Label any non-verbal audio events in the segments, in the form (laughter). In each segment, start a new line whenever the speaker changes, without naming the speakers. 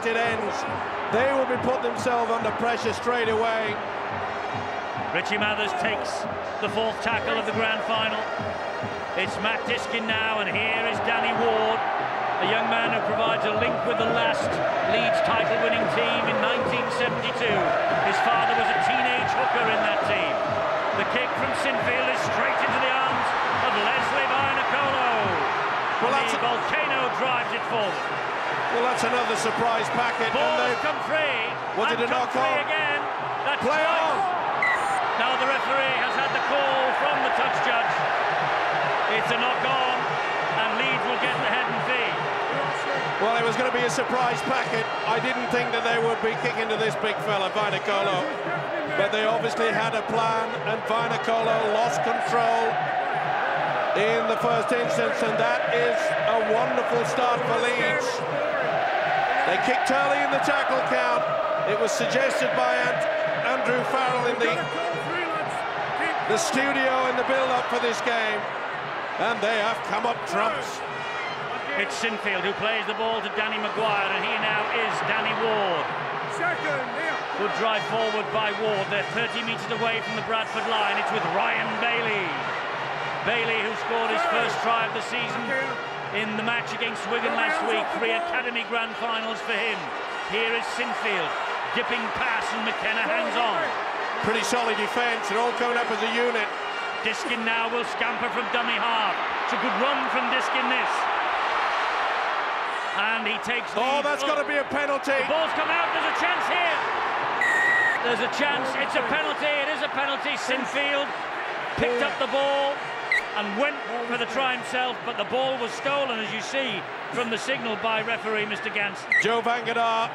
They
ends. They will be put themselves under pressure straight away.
Richie Mathers takes the fourth tackle of the grand final. It's Matt Diskin now, and here is Danny Ward, a young man who provides a link with the last Leeds title-winning team in 1972. His father was a teenage hooker in that team. The kick from Sinfield is straight into the arms of Lesley Vainikolo. Well, the volcano drives it forward.
Well, that's another surprise packet.
Ball has come free.
Was it a knock on?
again. That's
Play on.
Now the referee has had the call from the touch judge. It's a knock on, and Leeds will get the head and feet.
Well, it was going to be a surprise packet. I didn't think that they would be kicking to this big fella, Vainikolo. But they obviously had a plan, and Vainikolo lost control in the first instance, and that is a wonderful start for Leeds. They kicked early in the tackle count. It was suggested by Andrew Farrell in the the studio in the build-up for this game. And they have come up trumps.
It's Sinfield who plays the ball to Danny McGuire, and he now is Danny Ward. Good drive forward by Ward. They're 30 metres away from the Bradford line. It's with Ryan Bailey. Bailey, who scored his first try of the season in the match against Wigan last week. Three Academy Grand Finals for him. Here is Sinfield. Dipping pass, and McKenna hangs on.
Pretty solid defence. They're all coming up as a unit.
Diskin now will scamper from dummy half. It's a good run from Diskin this. And he takes the
Oh,
lead.
that's got to be a penalty.
The ball's come out. There's a chance here. There's a chance. It's a penalty. It is a penalty. Sinfield picked up the ball and went for the try himself, but the ball was stolen, as you see from the signal by referee Mr. Gans.
Joe Vagana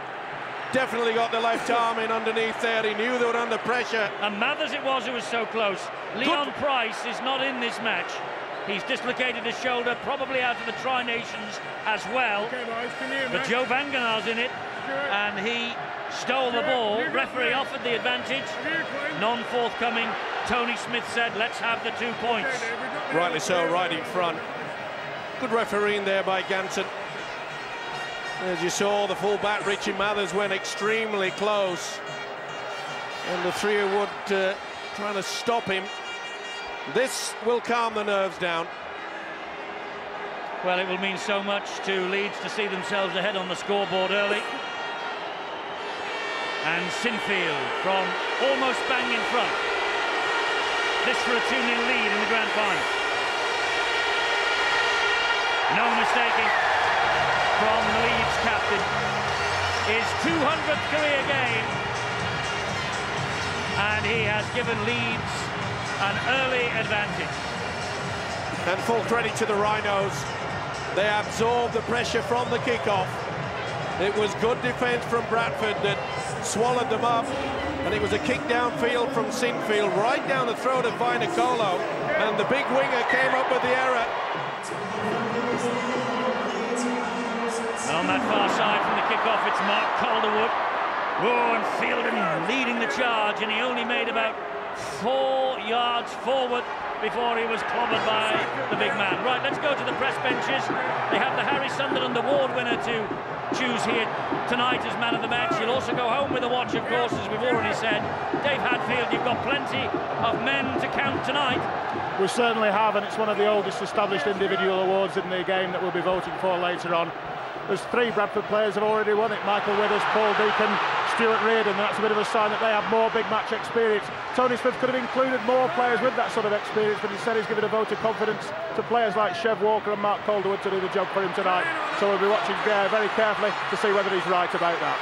definitely got the left arm in underneath there. He knew they were under pressure.
And Mathers it was who was so close. Leon Pryce is not in this match. He's dislocated his shoulder, probably out of the Tri-Nations as well. But Joe Vagana's in it, and he stole the ball. Referee offered the advantage. Non-forthcoming. Tony Smith said, let's have the two points.
Rightly so, right in front. Good refereeing there by Ganson. As you saw, the full-back Richie Mathers went extremely close. And the three would uh, trying to stop him. This will calm the nerves down.
Well, it will mean so much to Leeds to see themselves ahead on the scoreboard early. And Sinfield from almost bang in front. This for a 2-0 lead in the grand final. No mistaking from the Leeds captain. His 200th career game. And he has given Leeds an early advantage.
And full credit to the Rhinos. They absorbed the pressure from the kickoff. It was good defence from Bradford that swallowed them up. And it was a kick downfield from Sinfield, right down the throat of Vainikolo. And the big winger came up with the error.
On that far side from the kickoff, it's Mark Calderwood. Oh, and Fielden leading the charge, and he only made about four yards forward before he was clobbered by the big man. Right, let's go to the press benches. They have the Harry Sunderland Award winner to choose here tonight as man of the match. You'll also go home with a watch, of course, as we've already said. Dave Hadfield, you've got plenty of men to count tonight.
We certainly have, and it's one of the oldest established individual awards in the game that we'll be voting for later on. There's three Bradford players have already won it. Michael Withers, Paul Deacon, Stuart Reardon. That's a bit of a sign that they have more big match experience. Tony Smith could have included more players with that sort of experience, but instead he's given a vote of confidence to players like Chev Walker and Mark Calderwood to do the job for him tonight. So we'll be watching uh, very carefully to see whether he's right about that.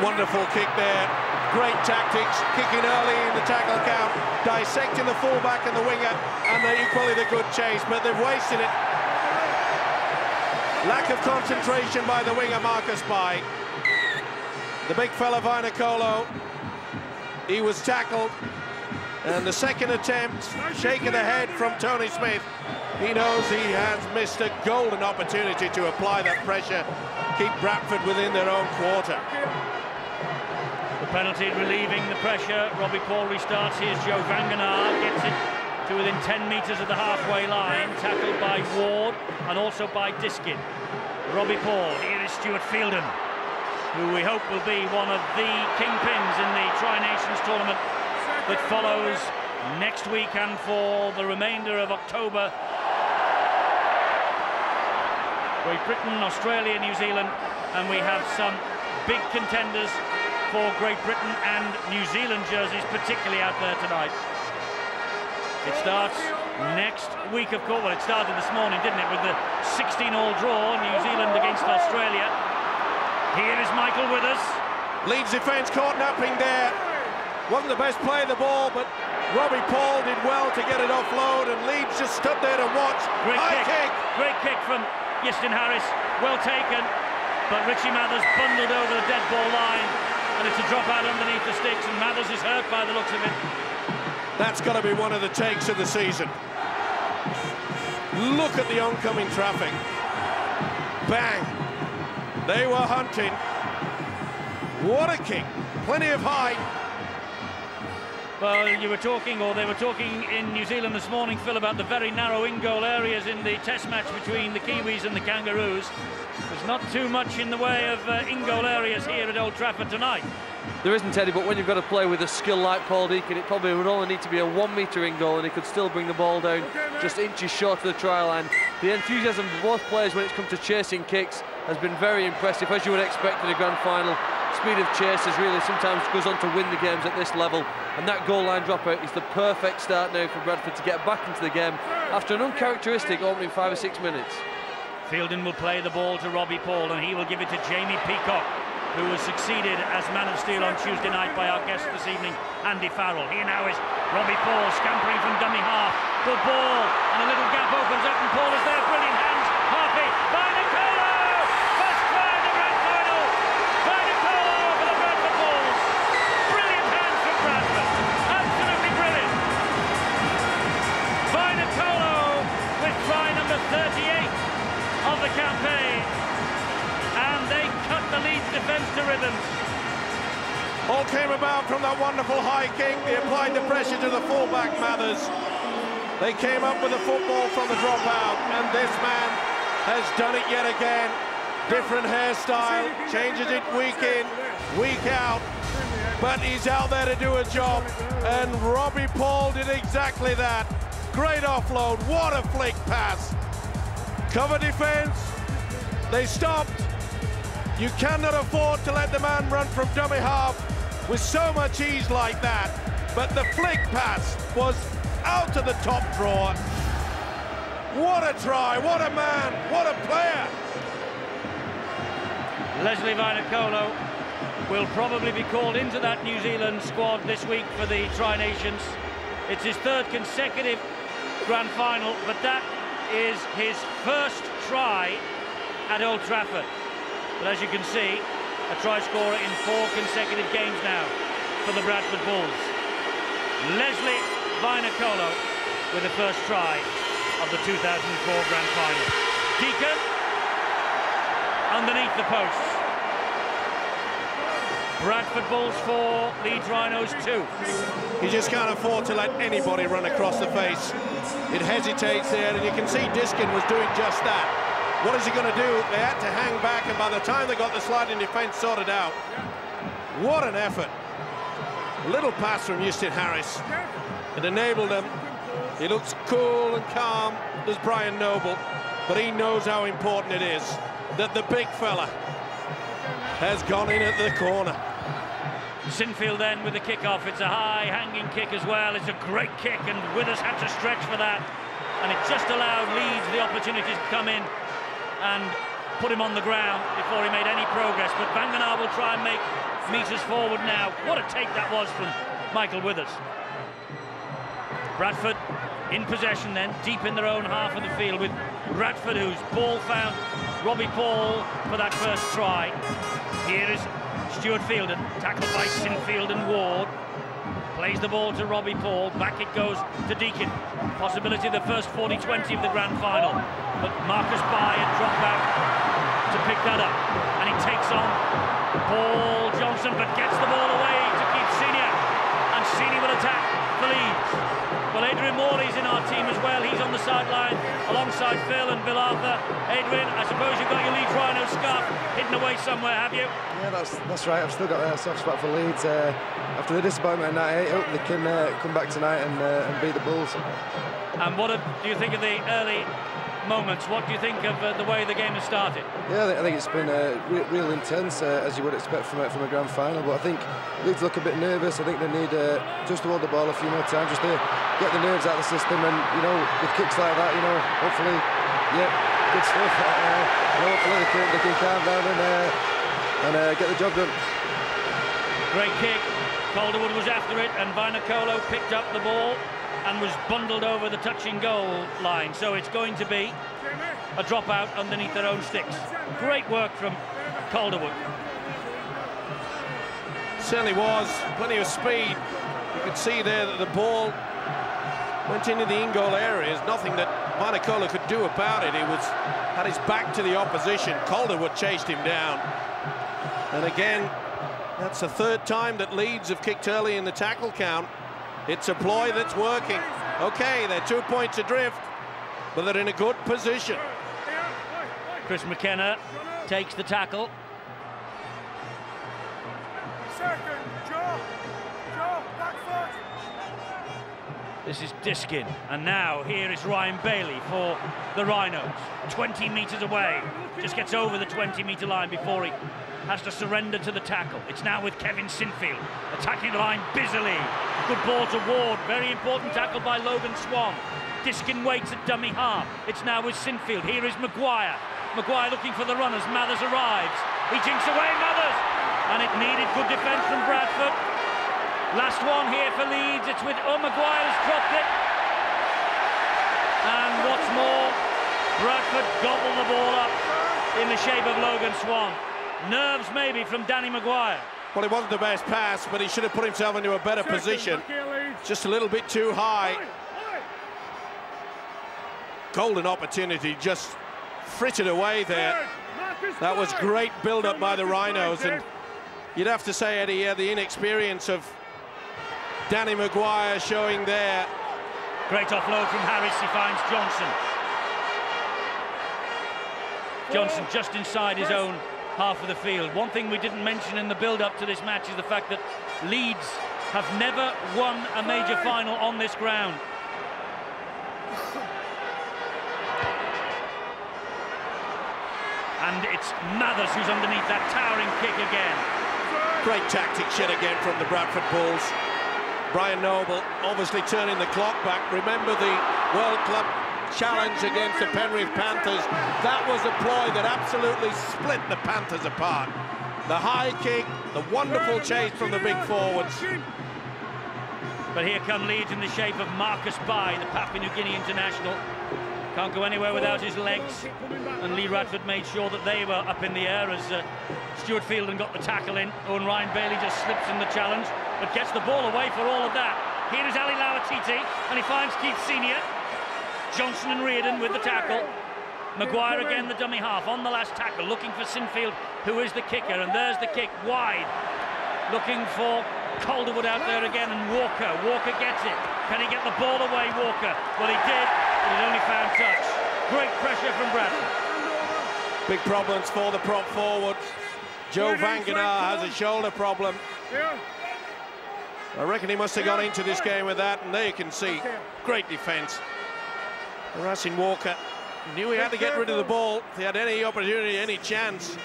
Wonderful kick there. Great tactics, kicking early in the tackle count, dissecting the fullback and the winger, and they're equally the good chase, but they've wasted it. Lack of concentration by the winger, Marcus Bai. The big fella, Vainikolo, he was tackled, and the second attempt, shaking the head from Tony Smith. He knows he has missed a golden opportunity to apply that pressure, keep Bradford within their own quarter.
The penalty relieving the pressure. Robbie Paul restarts. Here's Joe Vagana, gets it to within 10 metres of the halfway line, tackled by Ward and also by Diskin. Robbie Paul, here is Stuart Fielden, who we hope will be one of the kingpins in the Tri-Nations tournament that follows next week and for the remainder of October. Great Britain, Australia, New Zealand, and we have some big contenders for Great Britain and New Zealand jerseys, particularly out there tonight. It starts next week, of course. Well, it started this morning, didn't it, with the 16-all draw, New Zealand against Australia. Here is Michael Withers.
Leeds defence caught napping there. Wasn't the best play of the ball, but Robbie Paul did well to get it offload, and Leeds just stood there to watch.
Great
High
kick.
kick.
Great kick from Iestyn Harris. Well taken, but Richie Mathers bundled over the dead ball line, and it's a drop out underneath the sticks, and Mathers is hurt by the looks of it.
That's got to be one of the takes of the season. Look at the oncoming traffic. Bang. They were hunting. What a kick. Plenty of height.
Well, you were talking, or they were talking in New Zealand this morning, Phil, about the very narrow in-goal areas in the test match between the Kiwis and the Kangaroos. There's not too much in the way of uh, in-goal areas here at Old Trafford tonight.
There isn't, Teddy, but when you've got to play with a skill like Paul Deacon, it probably would only need to be a one-metre in goal and he could still bring the ball down just inches short of the try line. The enthusiasm of both players when it's come to chasing kicks has been very impressive, as you would expect in a grand final. Speed of chases really sometimes goes on to win the games at this level, and that goal line dropout is the perfect start now for Bradford to get back into the game after an uncharacteristic opening five or six minutes.
Fielden will play the ball to Robbie Paul, and he will give it to Jamie Peacock who was succeeded as man of steel on Tuesday night by our guest this evening, Andy Farrell. Here now is Robbie Paul scampering from dummy half. Good ball, and a little gap opens up, and Paul is there. Brilliant hands. Hape, Vainikolo! First try in the grand final. Vainikolo for the Bradford Bulls. Brilliant hands from Bradford. Absolutely brilliant. Vainikolo with try number 38 of the campaign. And they cut the Leeds defence to ribbons.
All came about from that wonderful high kick. They applied the pressure to the fullback, Mathers. They came up with the football from the dropout, and this man has done it yet again. Different hairstyle, changes it week in, week out, but he's out there to do a job, and Robbie Paul did exactly that. Great offload, what a flick pass. Cover defense, they stopped. You cannot afford to let the man run from dummy half with so much ease like that. But the flick pass was out of the top drawer. What a try, what a man, what a player.
Lesley Vainikolo will probably be called into that New Zealand squad this week for the Tri-Nations. It's his third consecutive grand final, but that is his first try at Old Trafford. But as you can see, a try scorer in four consecutive games now for the Bradford Bulls. Lesley Vainikolo with the first try of the 2004 Grand Final. Deacon underneath the posts. Bradford Bulls 4, Leeds Rhinos 2.
You just can't afford to let anybody run across the face. It hesitates there, and you can see Diskin was doing just that. What is he going to do? They had to hang back, and by the time they got the sliding defence sorted out, what an effort. Little pass from Iestyn Harris. It enabled them. He looks cool and calm, there's Brian Noble, but he knows how important it is that the big fella has gone in at the corner.
Sinfield then with the kick-off. It's a high hanging kick as well. It's a great kick, and Withers had to stretch for that. And it just allowed Leeds the opportunity to come in and put him on the ground before he made any progress. But Van will try and make meters forward now. What a take that was from Michael Withers. Bradford in possession then, deep in their own half of the field with Bradford, whose ball found Robbie Paul for that first try. Here is Stuart Fielden, tackled by Sinfield and Ward. Plays the ball to Robbie Paul, back it goes to Deacon. Possibility of the first 40-20 of the grand final. But Marcus Bai had dropped out to pick that up. And he takes on Paul Johnson, but gets the ball away to keep Senior. And Senior will attack the Leeds. Well, Adrian Morley's in our team as well. He's on the sideline alongside Phil and Bill Arthur. Adrian, I suppose you've got your Leeds Rhino scarf hidden away somewhere, have you?
Yeah, that's that's right. I've still got a soft spot for Leeds. Uh, after the disappointment at night, I hope they can uh, come back tonight and, uh, and beat the Bulls.
And what do you think of the early moments. What do you think of uh, the way the game has started?
Yeah, I think it's been uh, re real intense, uh, as you would expect from a, from a grand final. But I think Leeds look a bit nervous. I think they need uh, just to hold the ball a few more times, just to get the nerves out of the system. And you know, with kicks like that, you know, hopefully, yeah, good stuff. (laughs) Uh, hopefully they can, they can calm down and uh, and get the job done.
Great kick. Calderwood was after it, and Vainikolo picked up the ball and was bundled over the touch-in-goal line. So it's going to be a dropout underneath their own sticks. Great work from Calderwood.
Certainly was. Plenty of speed. You could see there that the ball went into the in-goal area. There's nothing that Vainikolo could do about it. He was had his back to the opposition. Calderwood chased him down. And again, that's the third time that Leeds have kicked early in the tackle count. It's a ploy that's working. Okay, they're two points adrift, but they're in a good position.
Chris McKenna takes the tackle. This is Diskin, and now here is Ryan Bailey for the Rhinos. 20 metres away, just gets over the 20-metre line before he has to surrender to the tackle. It's now with Kevin Sinfield, attacking line busily. Good ball to Ward, very important tackle by Logan Swann. Diskin waits at dummy half. It's now with Sinfield. Here is McGuire. McGuire looking for the runners. Mathers arrives. He jinks away Mathers. And it needed good defence from Bradford. Last one here for Leeds. It's with, oh, McGuire has dropped it. And what's more, Bradford gobbled the ball up in the shape of Logan Swann. Nerves maybe from Danny McGuire.
Well, it wasn't the best pass, but he should have put himself into a better position. Just a little bit too high. Golden opportunity, just frittered away there. That was great build-up by the Rhinos, and you'd have to say, Eddie, yeah, the inexperience of Danny McGuire showing there.
Great offload from Harris, he finds Johnson. Johnson just inside his own half of the field. One thing we didn't mention in the build-up to this match is the fact that Leeds have never won a major final on this ground. And it's Mathers who's underneath that towering kick again.
Great tactics yet again from the Bradford Bulls. Brian Noble obviously turning the clock back. Remember the World Club challenge against the Penrith Panthers. That was a ploy that absolutely split the Panthers apart. The high kick, the wonderful chase from the big forwards.
But here come Leeds in the shape of Marcus Bai, the Papua New Guinea international. Can't go anywhere without his legs. And Lee Radford made sure that they were up in the air as uh, Stuart Fielden got the tackle in. Oh, and Ryan Bailey just slips in the challenge, but gets the ball away for all of that. Here is Ali Lauitiiti, and he finds Keith Senior. Johnson and Reardon with the tackle. McGuire again, the dummy half, on the last tackle, looking for Sinfield, who is the kicker, and there's the kick, wide. Looking for Calderwood out there again, and Walker. Walker gets it. Can he get the ball away, Walker? Well, he did, but he only found touch. Great pressure from Bradford.
Big problems for the prop forward. Joe Vagana has a shoulder problem. I reckon he must have gone into this game with that, and there you can see, great defence. Racing Walker knew he had to get rid of the ball if he had any opportunity, any chance.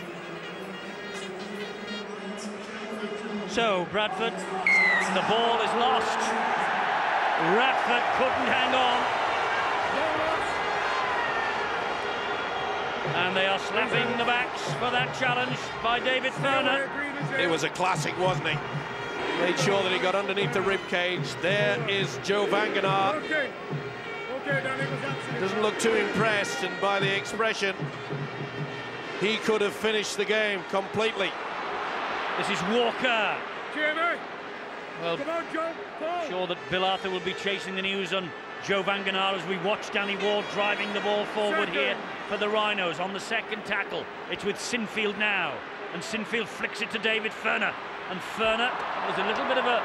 So Bradford, the ball is lost. Radford couldn't hang on. And they are slapping the backs for that challenge by David Furner.
It was a classic, wasn't it? Made sure that he got underneath the rib cage. There is Joe
Vagana.
Doesn't look too impressed, and by the expression, he could have finished the game completely.
This is Walker.
Jamie,
Well,
come on, Joe. Paul.
sure that Bill Arthur will be chasing the news on Joe Vagana as we watch Danny Ward driving the ball forward here for the Rhinos on the second tackle. It's with Sinfield now, and Sinfield flicks it to David Furner, and Furner was a little bit of a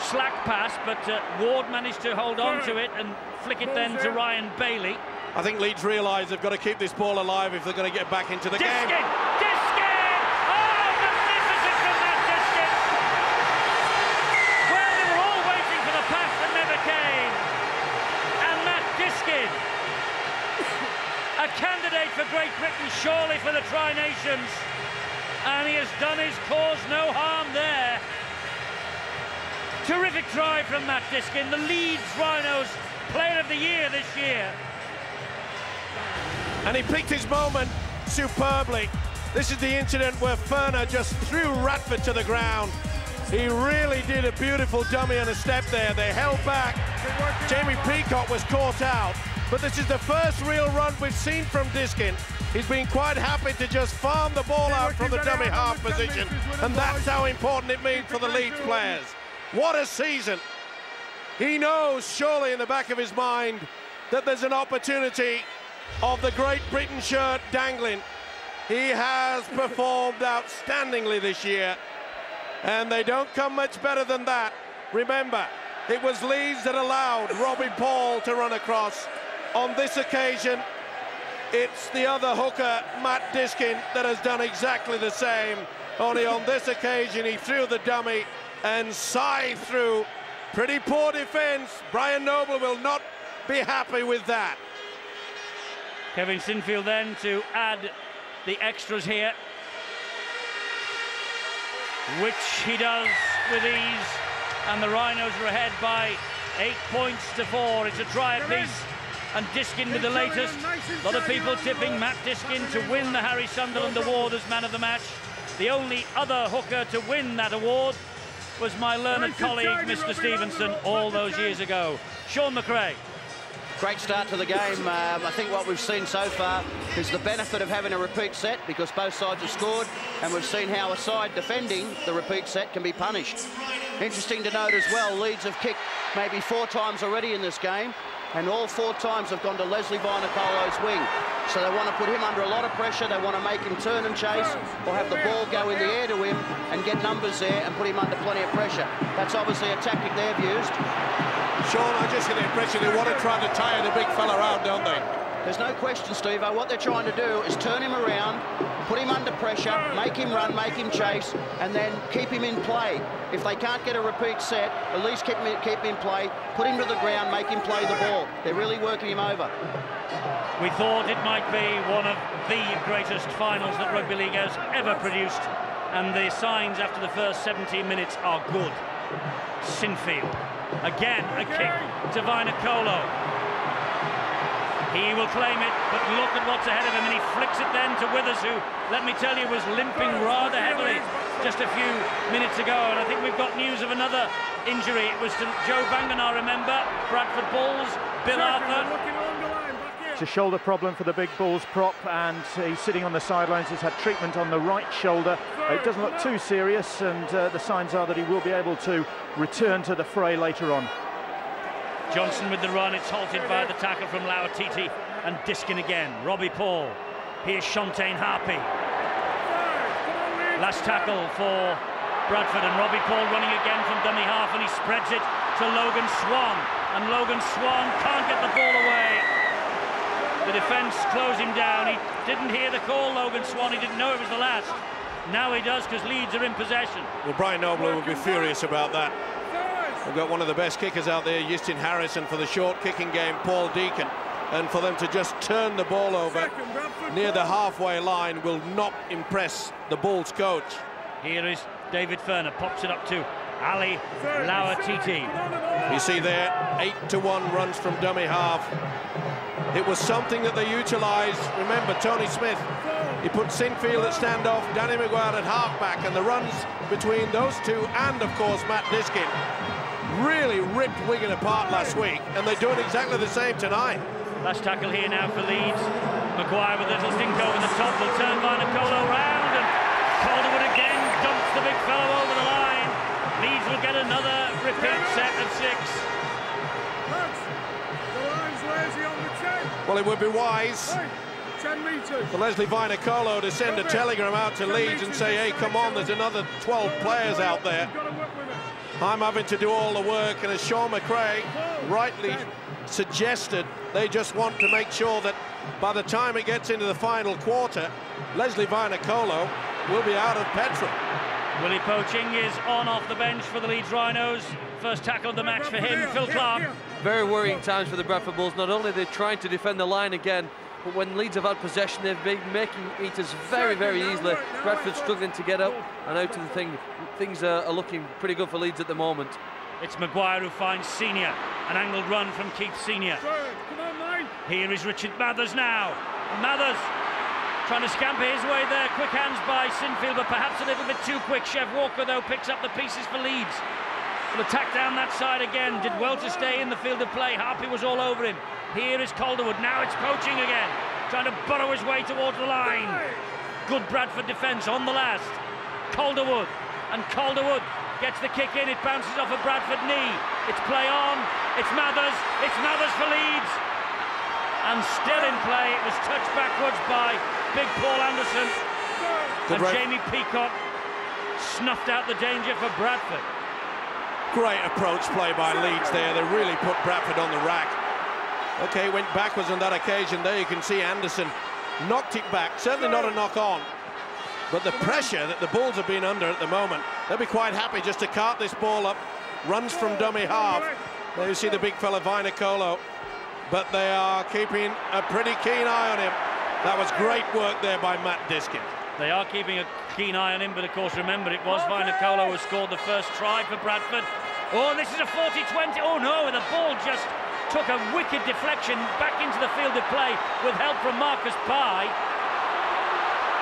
slack pass, but uh, Ward managed to hold on to it and flick it then to Ryan Bailey.
I think Leeds realise they've got to keep this ball alive if they're going to get back into the
Diskin!
game.
Diskin! Oh, magnificent from Matt Diskin! Well, they were all waiting for the pass that never came. And Matt Diskin, a candidate for Great Britain, surely for the Tri-Nations. And he has done his cause no harm there. Terrific try from Matt Diskin, the Leeds Rhinos Player of the Year this year.
And he picked his moment superbly. This is the incident where Furner just threw Radford to the ground. He really did a beautiful dummy and a step there. They held back. Jamie Peacock was caught out. But this is the first real run we've seen from Diskin. He's been quite happy to just farm the ball out from the dummy half position. And that's how important it means for the Leeds players. What a season. He knows, surely in the back of his mind, that there's an opportunity of the Great Britain shirt dangling. He has performed outstandingly this year, and they don't come much better than that. Remember, it was Leeds that allowed Robbie Paul to run across. On this occasion, it's the other hooker, Matt Diskin, that has done exactly the same. Only on this occasion, he threw the dummy and scythed through. Pretty poor defence. Brian Noble will not be happy with that.
Kevin Sinfield then to add the extras here, which he does with ease, and the Rhinos are ahead by eight points to four. It's a try apiece, and Diskin with the latest. A lot of people tipping Matt Diskin to win the Harry Sunderland Award as man of the match. The only other hooker to win that award was my learned colleague, Mr. Stevenson, all those years ago. Shaun McRae.
Great start to the game. Um, I think what we've seen so far is the benefit of having a repeat set because both sides have scored and we've seen how a side defending the repeat set can be punished. Interesting to note as well, Leeds have kicked maybe four times already in this game and all four times have gone to Lesley Vainikolo's wing. So they want to put him under a lot of pressure. They want to make him turn and chase or have the ball go in the air to him and get numbers there and put him under plenty of pressure. That's obviously a tactic they've used.
Sean, I just get the impression they want to try to tire the big fella out, don't they?
There's no question, Steve. What they're trying to do is turn him around, put him under pressure, make him run, make him chase, and then keep him in play. If they can't get a repeat set, at least keep him, keep him in play, put him to the ground, make him play the ball. They're really working him over.
We thought it might be one of the greatest finals that Rugby League has ever produced, and the signs after the first 17 minutes are good. Sinfield, again a kick to Vainikolo. He will claim it, but look at what's ahead of him, and he flicks it then to Withers, who, let me tell you, was limping rather heavily just a few minutes ago. And I think we've got news of another injury. It was to Joe Vagana, remember? Bradford Bulls, Bill Arthur.
It's a shoulder problem for the big Bulls prop, and he's sitting on the sidelines. He's had treatment on the right shoulder. It doesn't look too serious, and uh, the signs are that he will be able to return to the fray later on.
Johnson with the run, it's halted by the tackle from Lauitiiti and Diskin again. Robbie Paul, here's Shontayne Hape. Last tackle for Bradford and Robbie Paul running again from dummy half and he spreads it to Logan Swann and Logan Swann can't get the ball away. The defence close him down. He didn't hear the call, Logan Swann. He didn't know it was the last. Now he does because Leeds are in possession.
Well, Brian Noble will be furious about that. We've got one of the best kickers out there, Justin Harrison, for the short kicking game, Paul Deacon. And for them to just turn the ball over near the halfway line will not impress the Bulls coach.
Here is David Furner, pops it up to Ali Lauitiiti.
You see there, eight to one runs from dummy half. It was something that they utilised. Remember, Tony Smith, he put Sinfield at standoff, Danny McGuire at halfback, and the runs between those two and, of course, Matt Diskin really ripped Wigan apart last week, and they're doing exactly the same tonight.
Last tackle here now for Leeds. McGuire with a little dink over the top will turn Vainikolo round and Calderwood again dumps the big fellow over the line. Leeds will get another repeat set of six.
Lads, the line's lazy on the 10.
Well, it would be wise
Hey, 10 metres.
for Lesley Vainikolo to send a telegram out to Leeds and say, hey, come on, there's another 12 players out there.
You've got to work with it.
I'm having to do all the work, and as Shaun McRae rightly suggested, they just want to make sure that by the time it gets into the final quarter, Lesley Vainikolo will be out of petrol.
Willie Poching is on off the bench for the Leeds Rhinos. First tackle of the match for him, Phil Clarke.
Very worrying times for the Bradford Bulls. Not only are they trying to defend the line again, but when Leeds have had possession, they've been making eaters very, very easily. Bradford struggling to get up and out of the thing. Things are, are looking pretty good for Leeds at the moment.
It's McGuire who finds Senior. An angled run from Keith Senior.
On.
Here is Richard Mathers now. Mathers trying to scamper his way there. Quick hands by Sinfield, but perhaps a little bit too quick. Chev Walker, though, picks up the pieces for Leeds. Attack down that side again. Did well to stay in the field of play. Hape was all over him. Here is Calderwood. Now it's Poching again. Trying to burrow his way towards the line. Good Bradford defence on the last. Calderwood. And Calderwood gets the kick in. It bounces off a Bradford knee. It's play on. It's Mathers. It's Mathers for Leeds. And still in play. It was touched backwards by Big Paul Anderson.
Good
and
ref-
Jamie Peacock snuffed out the danger for Bradford.
Great approach play by Leeds there. They really put Bradford on the rack. Okay, went backwards on that occasion. There you can see Anderson knocked it back. Certainly not a knock on. But the pressure that the Bulls have been under at the moment, they'll be quite happy just to cart this ball up. Runs from dummy half. There you see the big fella Vainikolo. But they are keeping a pretty keen eye on him. That was great work there by Matt Diskin.
They are keeping a keen eye on him, but of course, remember, it was Vainikolo who scored the first try for Bradford. Oh, this is a 40-20. Oh, no, the ball just took a wicked deflection back into the field of play with help from Marcus Bai.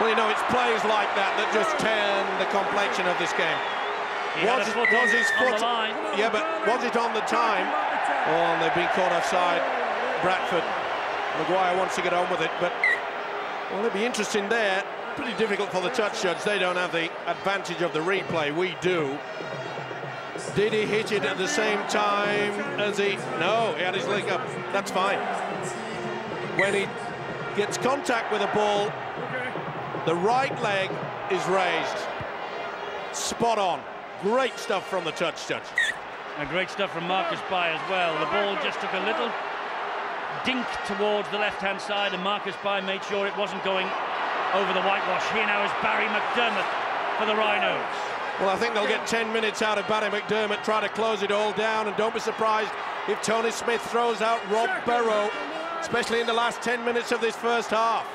Well, you know, it's plays like that that just turn the complexion of this game.
He had
Was,
a
it, was
on-
his
on
foot?
the line.
Yeah, but was it on the time? Oh, and they've been caught offside. Bradford. McGuire wants to get on with it, but well, it'll be interesting there. Pretty difficult for the touch judge. They don't have the advantage of the replay. We do. Did he hit it at the same time as he? No, he had his leg up. That's fine. When he gets contact with the ball, the right leg is raised. Spot on. Great stuff from the touch judge.
And great stuff from Marcus Bai as well. The ball just took a little dink towards the left-hand side, and Marcus Bai made sure it wasn't going over the whitewash. Here now is Barrie McDermott for the Rhinos.
Well, I think they'll get 10 minutes out of Barrie McDermott, try to close it all down, and don't be surprised if Tony Smith throws out Rob Burrow, especially in the last 10 minutes of this first half.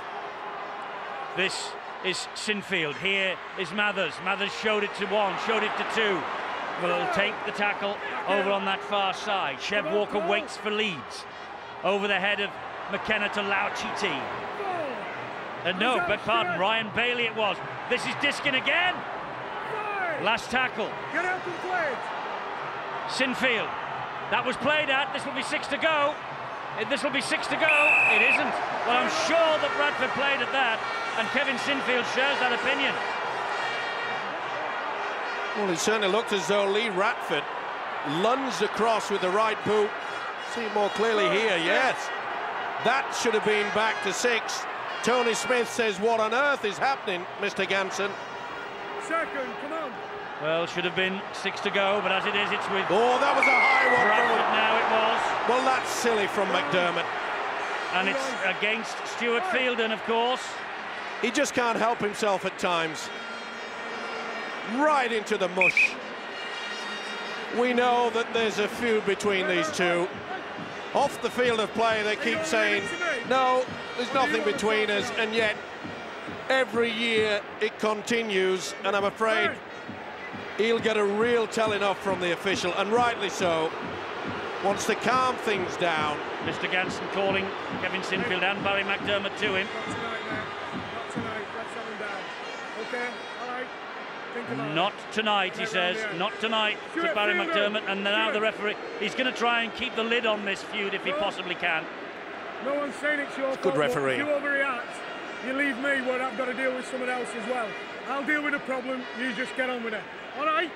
This is Sinfield. Here is Mathers. Mathers showed it to one, showed it to two. Will take the tackle over on that far side. Chev Walker waits for Leeds. Over the head of McKenna to Lau Chiti. Uh, no, beg pardon, Ryan Bailey it was. This is Diskin again. Last tackle.
Get out and play it.
Sinfield. That was played at. This will be six to go. This will be six to go. It isn't. Well, I'm sure that Bradford played at that, and Kevin Sinfield shares that opinion.
Well, it certainly looked as though Lee Radford lunged across with the right boot. See it more clearly here, yes. That should have been back to six. Tony Smith says, what on earth is happening, Mr. Ganson?
Second, come on.
Well, should have been six to go, but as it is, it's with
Oh, that was a high one
Bradford now. It was,
Well, that's silly from McDermott.
and it's against Stuart Fielden, of course.
He just can't help himself at times. Right into the mush. We know that there's a feud between these two. Off the field of play, they keep saying, no, there's nothing between us, and yet every year it continues, and I'm afraid he'll get a real telling off from the official, and rightly so. wants to calm things down.
Mr. Ganson calling Kevin Sinfield and Barrie McDermott to him.
Not tonight, mate. Not tonight. Let's have him down. Okay, all right. Think about
Not tonight, he says.
round the end.
Not tonight to
Barrie
McDermott. And now the referee, he's going to try and keep the lid on this feud if he possibly can.
No one's saying it's your fault.
good referee.
You overreact, you leave me where I've got to deal with someone else as well. I'll deal with the problem. You just get on with it. All right?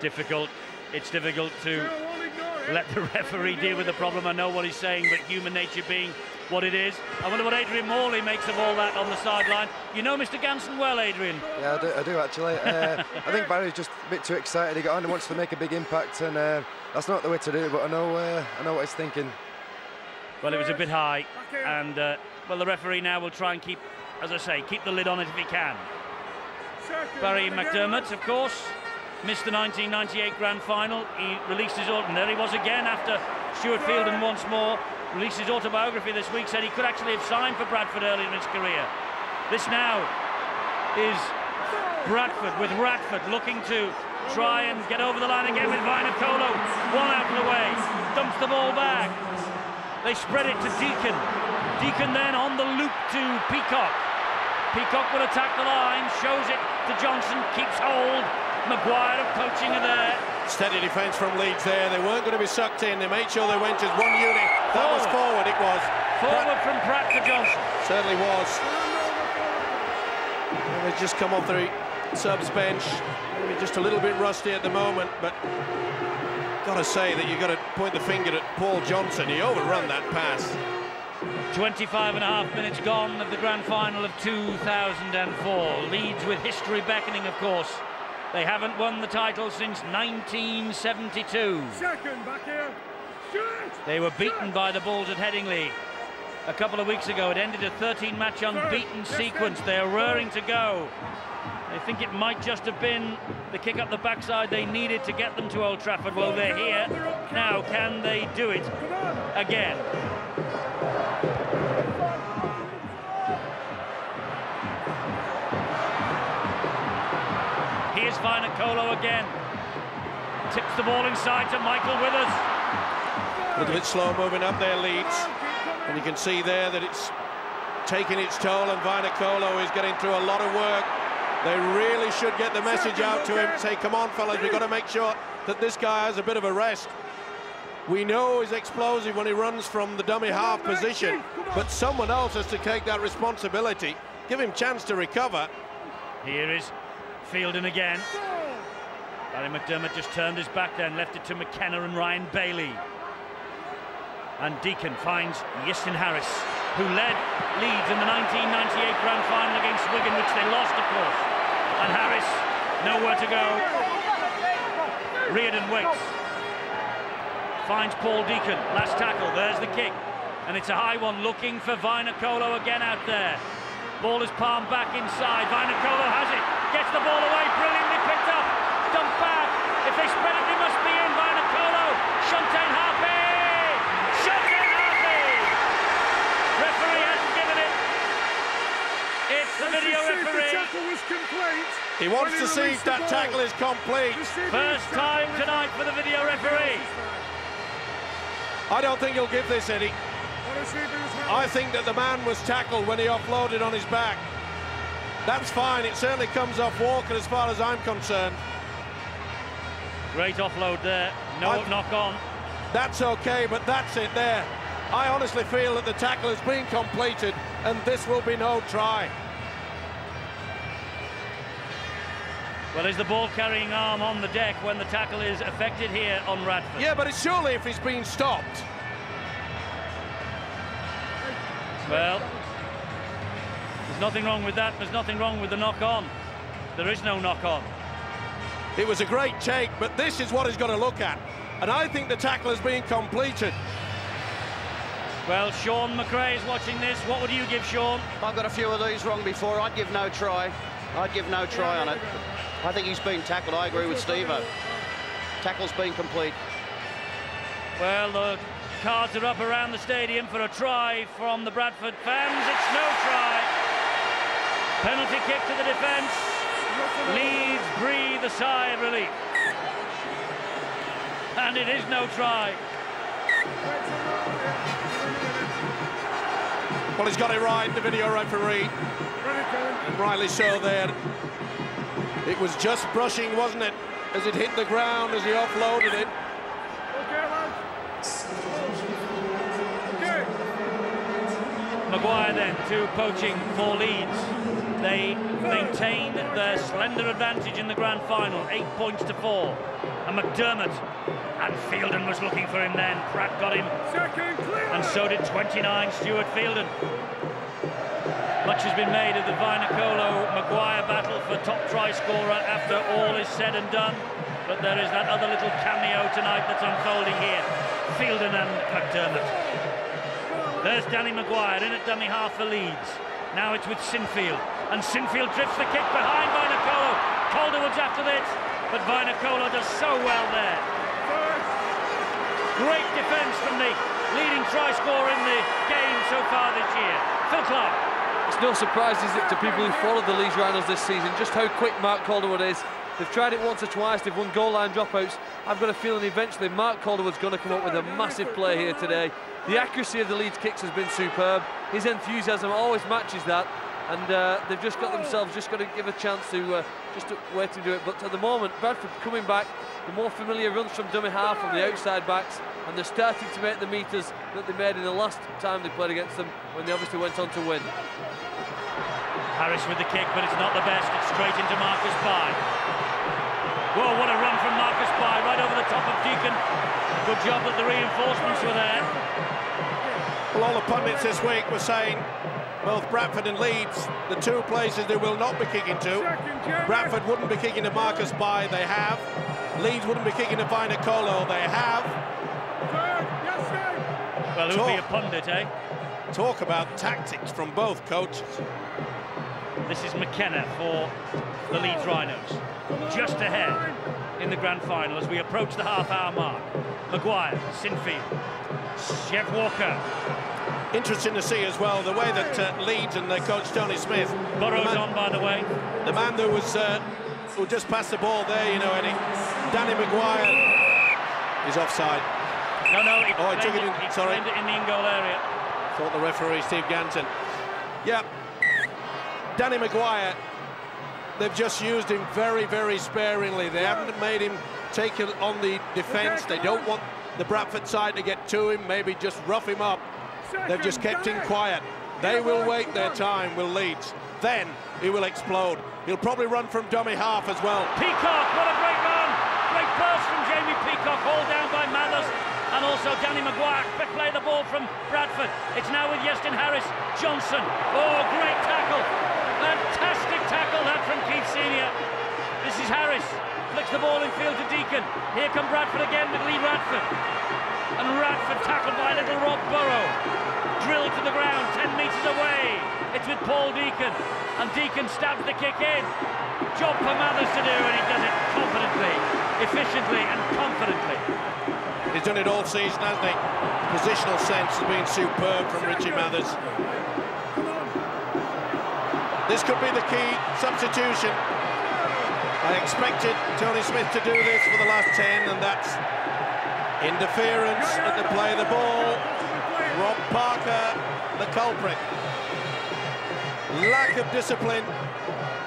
Difficult. It's difficult to
No, I won't ignore it.
let the referee deal with the problem. I know what he's saying, but human nature being what it is. I wonder what Adrian Morley makes of all that on the sideline. You know Mr. Ganson well, Adrian.
Yeah, I do, I do actually. Uh, I think Barrie's just a bit too excited. He got on and wants to make a big impact, and uh, that's not the way to do it. But I know, uh, I know what he's thinking.
Well, it was a bit high, and uh, well, the referee now will try and keep, as I say, keep the lid on it if he can.
Barrie
McDermott, of course, missed the 1998 Grand Final. He released his auto, and there he was again after Stuart Fielden once more released his autobiography this week. Said he could actually have signed for Bradford earlier in his career. This now is Bradford with Radford looking to try and get over the line again with Vainikolo. One out of the way, dumps the ball back. They spread it to Deacon. Deacon then on the loop to Peacock. Peacock will attack the line, shows it to Johnson, keeps hold. McGuire and Poching are there.
Steady defence from Leeds there. They weren't going to be sucked in. They made sure they went as one unit. That was
Forward.
forward, it was.
Forward from Pratt to Johnson.
Certainly was. And they just come off the subs bench. Maybe just a little bit rusty at the moment, but got to say that you've got to point the finger at Paul Johnson. He overrun that pass.
25 and a half minutes gone of the grand final of 2004. Leeds with history beckoning, of course. They haven't won the title since 1972.
Second, back here. Stuart!
They were beaten by the Bulls at Headingley a couple of weeks ago. It ended a 13 match unbeaten sequence. They're roaring to go. I think it might just have been the kick up the backside they needed to get them to Old Trafford. Well, they're here. Now, can they do it again? Here's Vainikolo again. Tips the ball inside to Michael Withers.
A little bit slow moving up there, Leeds. And you can see there that it's taking its toll, and Vainikolo is getting through a lot of work. They really should get the message out to him. Say, come on, fellas, we've got to make sure that this guy has a bit of a rest. We know he's explosive when he runs from the dummy half position, but someone else has to take that responsibility. Give him chance to recover.
Here is Fielden again. Barrie McDermott just turned his back then, left it to McKenna and Ryan Bailey. And Deacon finds Iestyn Harris, who led Leeds in the 1998 Grand Final against Wigan, which they lost, of course. And Harris, nowhere to go. Reardon waits. Finds Paul Deacon, last tackle, there's the kick. And it's a high one, looking for Vainikolo again out there. Ball is palmed back inside. Vainikolo has it. Gets the ball away. Brilliantly picked up. Dumped back. If they spread it, they must be in. Vainikolo. Shontayne Hape. Shontayne Hape. Referee hasn't given it. It's the video
Let's just see if The
referee.
tackle was complete.
He wants to see if that
ball.
tackle is complete.
Just see if
First time tonight for the video referee.
I don't think he'll give this, Eddie.
Wanna see if it was
I think that the man was tackled when he offloaded on his back. That's fine. It certainly comes off Walker as far as I'm concerned.
Great offload there. No
I-
knock on.
That's okay, but that's it there. I honestly feel that the tackle has been completed and this will be no try.
Well, is the ball carrying arm on the deck when the tackle is effected here on Radford?
Yeah, but it's surely if he's been stopped.
Well, there's nothing wrong with that. There's nothing wrong with the knock on. There is no knock on.
It was a great take, but this is what he's got to look at. And I think the tackle has been completed.
Well, Shaun McRae is watching this. What would you give Sean?
I've got a few of these wrong before. I'd give no try. I'd give no try on it. I think he's been tackled. I agree with Steve-O. Tackle's been complete.
Well, the cards are up around the stadium for a try from the Bradford fans. It's no try. Penalty kick to the defence. Leeds breathe a sigh of relief. And it is no try.
Well, he's got it right, the video referee. And rightly so there. It was just brushing, wasn't it? As it hit the ground, as he offloaded it.
McGuire then to Poching for Leeds. They maintain their slender advantage in the grand final, eight points to four. And McDermott and Fielden was looking for him then. Pratt got him, and so did 29 Stuart Fielden. Much has been made of the Vainikolo-McGuire battle for top try scorer after all is said and done. But there is that other little cameo tonight that's unfolding here. Fielden and McDermott. There's Danny McGuire in at dummy half for Leeds. Now it's with Sinfield. And Sinfield drifts the kick behind Vainikolo. Calderwood's after this. But Vainikolo does so well there. Great defence from the leading try scorer in the game so far this year. Phil Clarke.
It's no surprise, is it, to people who follow the Leeds Rhinos this season, just how quick Mark Calderwood is. They've tried it once or twice, they've won goal line dropouts. I've got a feeling eventually Mark Calderwood's going to come up with a massive play here today. The accuracy of the Leeds kicks has been superb. His enthusiasm always matches that. And uh, they've just got themselves, just got to give a chance to uh, just to wait to do it. But at the moment, Bradford coming back, the more familiar runs from dummy half from the outside backs, and they're starting to make the meters that they made in the last time they played against them when they obviously went on to win.
Harris with the kick, but it's not the best. It's straight into Marcus Bai. Whoa, what a run from Marcus Bai, right over the top of Deacon. Good job that the reinforcements were there.
Well, all the pundits this week were saying both Bradford and Leeds, the two places they will not be kicking to. Bradford wouldn't be kicking to Marcus Bai, they have. Leeds wouldn't be kicking to Vainikolo, they have.
Well, who'd be a pundit, eh?
Talk about tactics from both coaches.
This is McKenna for the Leeds Rhinos. Just ahead in the grand final as we approach the half-hour mark. McGuire, Sinfield, Chev Walker.
Interesting to see as well the way that uh, Leeds and their coach Tony Smith.
Burrows man, on, by the way.
The man that was uh, who just passed the ball there, you know, Eddie. Danny McGuire is offside.
No, no, he,
oh, he took it in. Sorry,
it in the in-goal area.
Thought the referee Steve Ganson. Yeah, Danny McGuire, they've just used him very, very sparingly. They haven't made him take it on the defence. They don't want the Bradford side to get to him, maybe just rough him up. They've just kept him quiet. They will wait their time, will Leeds. Then he will explode. He'll probably run from dummy half as well.
Peacock, what a great run! Great burst from Jamie Peacock, hauled down by Mathers and also Danny McGuire. Quick play the ball from Bradford. It's now with Iestyn Harris. Johnson. Oh, great tackle. Fantastic tackle that from Keith Senior. This is Harris. Flicks the ball in field to Deacon. Here come Bradford again with Lee Radford. And Radford tackled by little Rob Burrow. Drilled to the ground 10 metres away. It's with Paul Deacon. And Deacon stabs the kick in. Job for Mathers to do, and he does it confidently, efficiently, and confidently.
He's done it all season, hasn't he? Positional sense has been superb from Richie Mathers. This could be the key substitution. I expected Tony Smith to do this for the last 10, and that's interference at the play of the ball. Rob Parker, the culprit. Lack of discipline.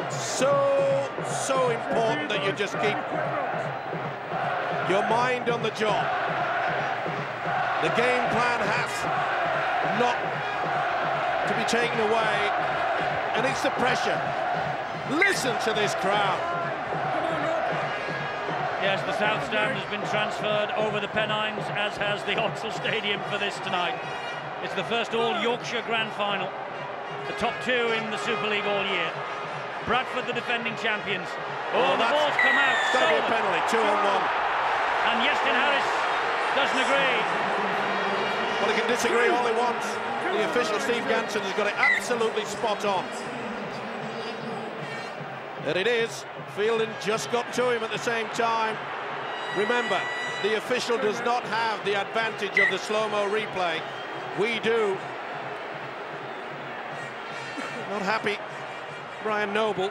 So, so important that you just keep your mind on the job. The game plan has not to be taken away, and it's the pressure. Listen to this crowd.
Yes, the South Stand has been transferred over the Pennines, as has the Odsal Stadium for this tonight. It's the first all-Yorkshire Grand Final. The top two in the Super League all year. Bradford, the defending champions. Oh, oh the ball's come out.
It's got to be a penalty, two on one.
And Iestyn Harris doesn't agree.
Can disagree all he wants. The official, Steve Ganson, has got it absolutely spot on. There it is. Fielden just got to him at the same time. Remember, the official does not have the advantage of the slow-mo replay. We do. Not happy, Brian Noble.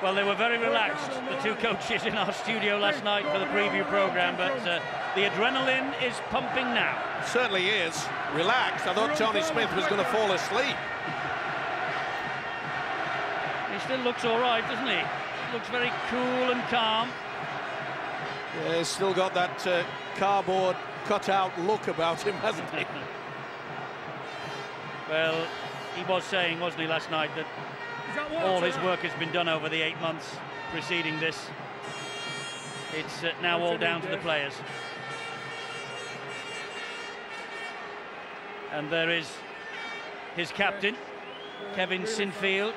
Well, they were very relaxed, the two coaches in our studio last night for the preview programme, but uh, the adrenaline is pumping now.
Certainly is. Relaxed. I thought Tony Smith was going to fall asleep.
He still looks all right, doesn't he? Looks very cool and calm.
Yeah, he's still got that uh, cardboard cutout look about him, hasn't he? (laughs)
well, he was saying, wasn't he, last night, that all his work has been done over the eight months preceding this. It's uh, now all down to the players. And there is his captain, Kevin Sinfield.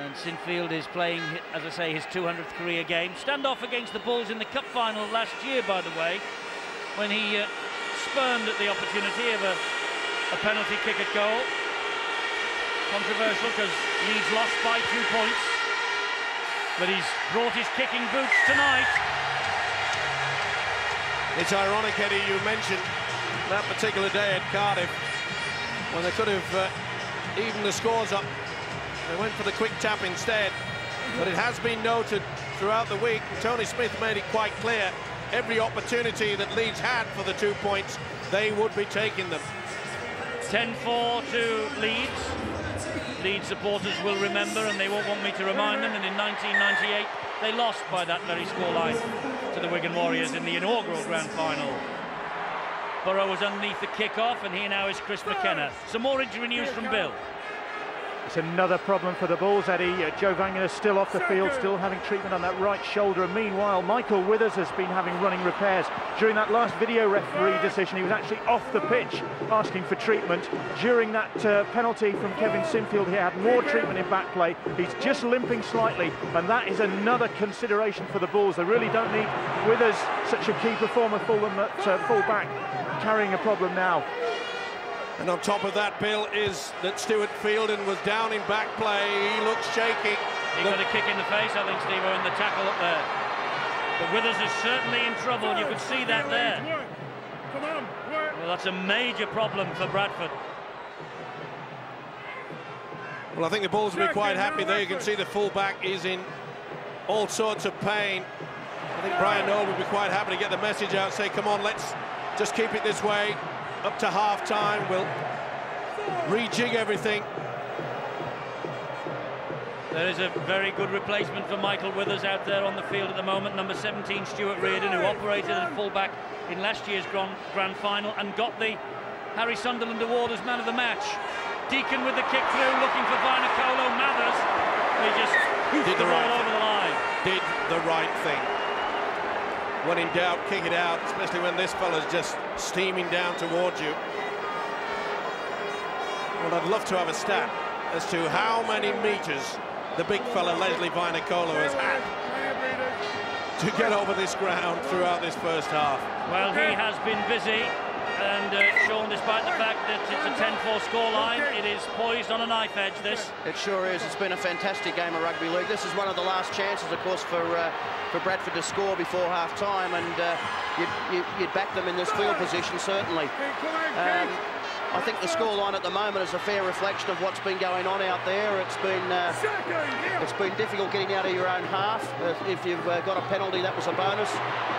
And Sinfield is playing, as I say, his 200th career game. Standoff against the Bulls in the Cup final last year, by the way, when he uh, spurned at the opportunity of a, a penalty kick at goal. Controversial because Leeds lost by two points. But he's brought his kicking boots tonight.
It's ironic, Eddie, you mentioned that particular day at Cardiff when they could have uh, evened the scores up. They went for the quick tap instead. But it has been noted throughout the week, Tony Smith made it quite clear, every opportunity that Leeds had for the two points, they would be taking them.
10-4 to Leeds. Leeds supporters will remember, and they won't want me to remind them, that in 1998 they lost by that very scoreline to the Wigan Warriors in the inaugural grand final. Burrow was underneath the kick-off, and here now is Chris McKenna. Some more injury news from Bill.
It's another problem for the Bulls, Eddie. Uh, Joe Vagana is still off the field, still having treatment on that right shoulder. And meanwhile, Michael Withers has been having running repairs. During that last video referee decision, he was actually off the pitch asking for treatment. During that uh, penalty from Kevin Sinfield, he had more treatment in back play. He's just limping slightly, and that is another consideration for the Bulls. They really don't need Withers, such a key performer for them at uh, full back, carrying a problem now.
And on top of that, Bill, is that Stuart Fielden was down in back play. He looks shaky.
He got a kick in the face, I think, Steve, in the tackle up there. But Withers is certainly in trouble. You could see that there. Well, that's a major problem for Bradford.
Well, I think the Bulls will be quite happy there. You can see the fullback is in all sorts of pain. I think Brian Noble will be quite happy to get the message out, say, come on, let's just keep it this way up to half-time. We'll rejig everything.
There is a very good replacement for Michael Withers out there on the field at the moment. Number 17, Stuart Reardon, who operated at fullback in last year's grand, grand final and got the Harry Sunderland Award as man of the match. Deacon with the kick through, looking for Vainikolo Mathers. He just did the, the right over the line.
Did the right thing when in doubt, kick it out, especially when this fella's just steaming down towards you. Well, I'd love to have a stat as to how many metres the big fella Lesley Vainikolo has had to get over this ground throughout this first half.
Well, he has been busy and uh, Sean, despite the fact that it's a 10-4 scoreline, it is poised on a knife edge, this.
It sure is. It's been a fantastic game of rugby league. This is one of the last chances, of course, for uh, for Bradford to score before half-time, and uh, you'd, you'd, back them in this field position, certainly. Um, I think the scoreline at the moment is a fair reflection of what's been going on out there. It's been uh, it's been difficult getting out of your own half. If you've uh, got a penalty, that was a bonus.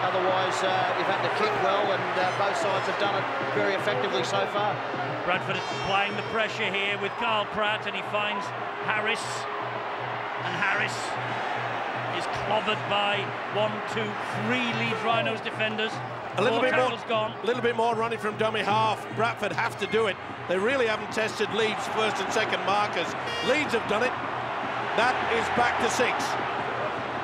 Otherwise, uh, you've had to kick well, and uh, both sides have done it very effectively so far.
Bradford applying the pressure here with Karl Pratt, and he finds Harris, and Harris is clobbered by one, two, three Leeds Rhinos defenders.
A little bit more, gone. A little bit more running from dummy half. Bradford have to do it. They really haven't tested Leeds' first and second markers. Leeds have done it. That is back to six.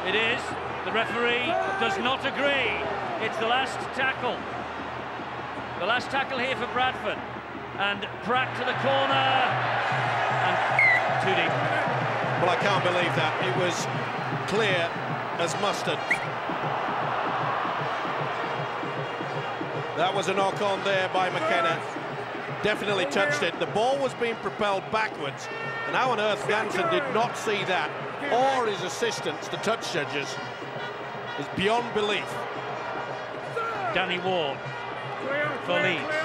It is. The referee does not agree. It's the last tackle. The last tackle here for Bradford. And Pratt to the corner. And too deep.
Well, I can't believe that. It was clear as mustard. That was a knock on there by McKenna. Definitely touched it. The ball was being propelled backwards. And how on earth Ganson did not see that, or his assistants, the touch judges, is beyond belief.
Danny Ward for Leeds.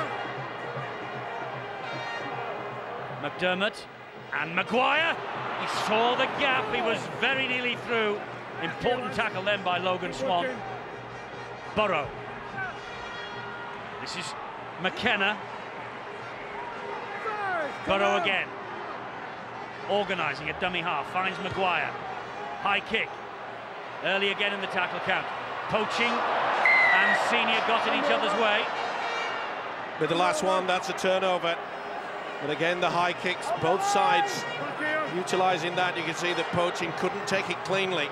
McDermott And McGuire, he saw the gap, he was very nearly through. Important tackle then by Logan Swann. Burrow. This is McKenna. Burrow again. Organising a dummy half, finds McGuire. High kick. Early again in the tackle count. Poching, and Senior got in each other's way.
With the last one, that's a turnover. But again, the high kicks, both sides utilising that. You can see that Poching couldn't take it cleanly.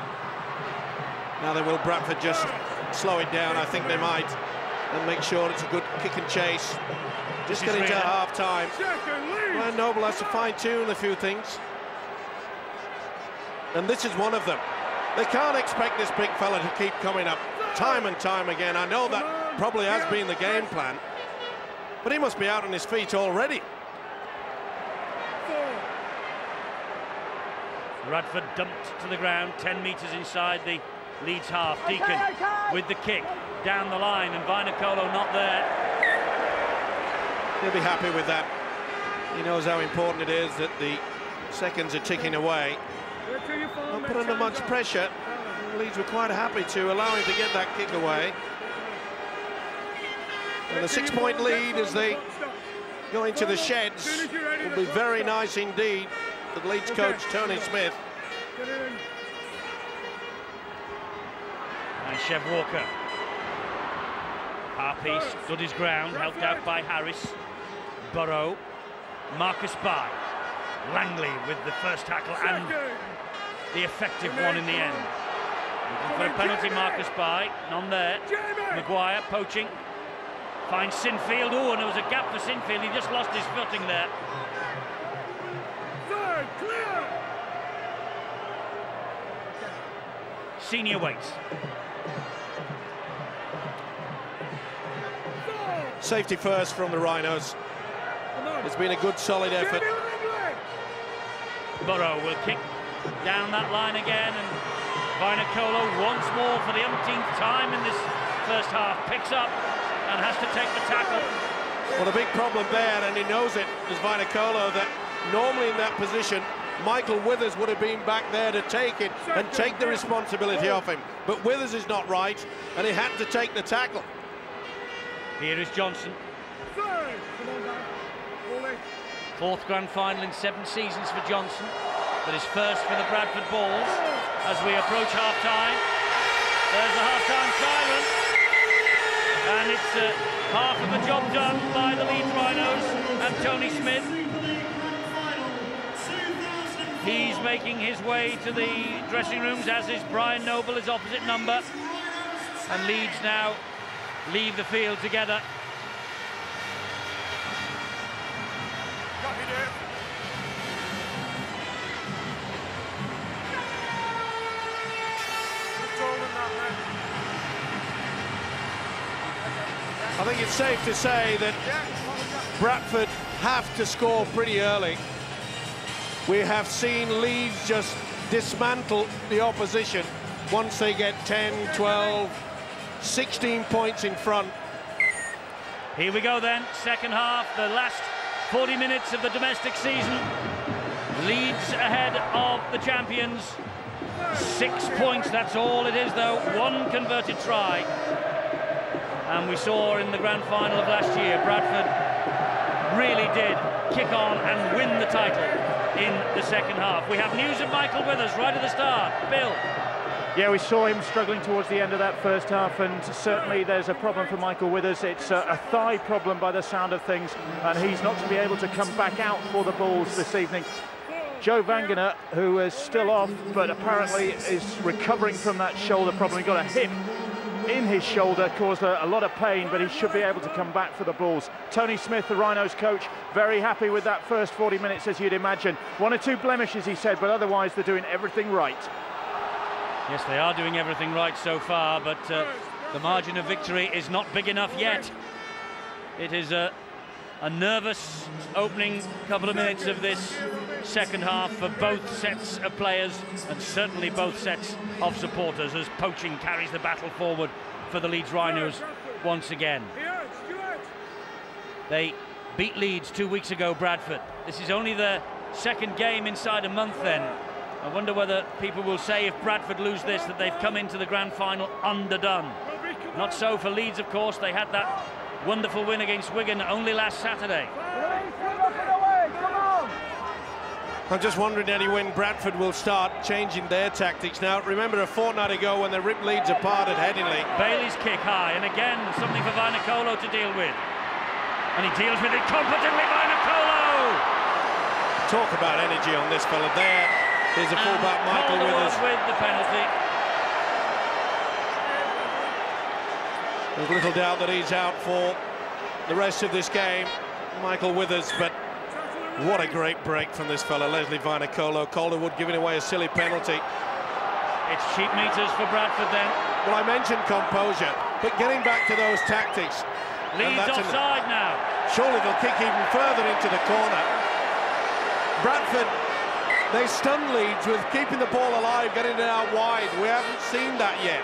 Now they will Bradford just slow it down. I think they might. And make sure it's a good kick and chase. Just getting to half time. Brian Noble has to fine tune a few things. And this is one of them. They can't expect this big fella to keep coming up time and time again. I know that probably has been the game plan. But he must be out on his feet already.
Radford dumped to the ground, 10 metres inside the Leeds half. Deacon with the kick down the line, and Vainikolo not there.
He'll be happy with that. He knows how important it is that the seconds are ticking away. Not put under much pressure. Leeds were quite happy to allow him to get that kick away. And the six-point lead as they go into the sheds will be very nice indeed. The Leeds coach, Tony Smith.
And Chev Walker. Hape stood his ground, helped out by Harris. Burrow. Marcus Bai, Langley with the first tackle and the effective one in the end. Looking for a penalty, Marcus Bai, None there. McGuire Poching. Finds Sinfield. Oh, and there was a gap for Sinfield. He just lost his footing there. Third, clear. Senior waits.
Safety first from the Rhinos. It's been a good, solid effort.
Burrow will kick down that line again, and Vainikolo once more for the umpteenth time in this first half picks up and has to take the tackle.
Well, the big problem there, and he knows it, is Vainikolo, that normally in that position, Michael Withers would have been back there to take it and take the responsibility off him. But Withers is not right, and he had to take the tackle.
Here is Johnson. Fourth grand final in seven seasons for Johnson, but his first for the Bradford Bulls. As we approach half-time, there's the half-time siren, and it's uh, half of the job done by the Leeds Rhinos and Tony Smith. He's making his way to the dressing rooms, as is Brian Noble, his opposite number. And Leeds now leave the field together.
I think it's safe to say that Bradford have to score pretty early. We have seen Leeds just dismantle the opposition once they get 10, 12, 16 points in front.
Here we go then, second half, the last 40 minutes of the domestic season. Leeds ahead of the champions. Six points, that's all it is though. One converted try. And we saw in the grand final of last year, Bradford really did kick on and win the title in the second half. We have news of Michael Withers right at the start. Bill.
Yeah, we saw him struggling towards the end of that first half, and certainly there's a problem for Michael Withers. It's a, a, thigh problem by the sound of things, and he's not to be able to come back out for the Bulls this evening. Joe Vagana, who is still off, but apparently is recovering from that shoulder problem. He got a hip in his shoulder, caused a, a, lot of pain, but he should be able to come back for the Bulls. Tony Smith, the Rhinos coach, very happy with that first 40 minutes, as you'd imagine. One or two blemishes, he said, but otherwise they're doing everything right.
Yes, they are doing everything right so far, but uh, the margin of victory is not big enough yet. It is a, a nervous opening couple of minutes of this second half for both sets of players and certainly both sets of supporters as Poching carries the battle forward for the Leeds Rhinos once again. They beat Leeds two weeks ago, Bradford. This is only the second game inside a month then. I wonder whether people will say if Bradford lose this that they've come into the grand final underdone. Not so for Leeds, of course. They had that wonderful win against Wigan only last Saturday.
I'm just wondering, Eddie, when Bradford will start changing their tactics now. Remember a fortnight ago when they ripped Leeds apart at Headingley.
Bailey's kick high, and again something for Vainikolo to deal with. And he deals with it competently, Vainikolo!
Talk about energy on this fella there. Here's a fullback, Michael Withers.
with the penalty.
There's little doubt that he's out for the rest of this game, Michael Withers, but what a great break from this fella, Lesley Vainikolo. Calderwood giving away a silly penalty.
It's cheap meters for Bradford then.
Well, I mentioned composure, but getting back to those tactics.
Leeds offside now.
Surely they'll kick even further into the corner. Bradford, they stun Leeds with keeping the ball alive, getting it out wide. We haven't seen that yet.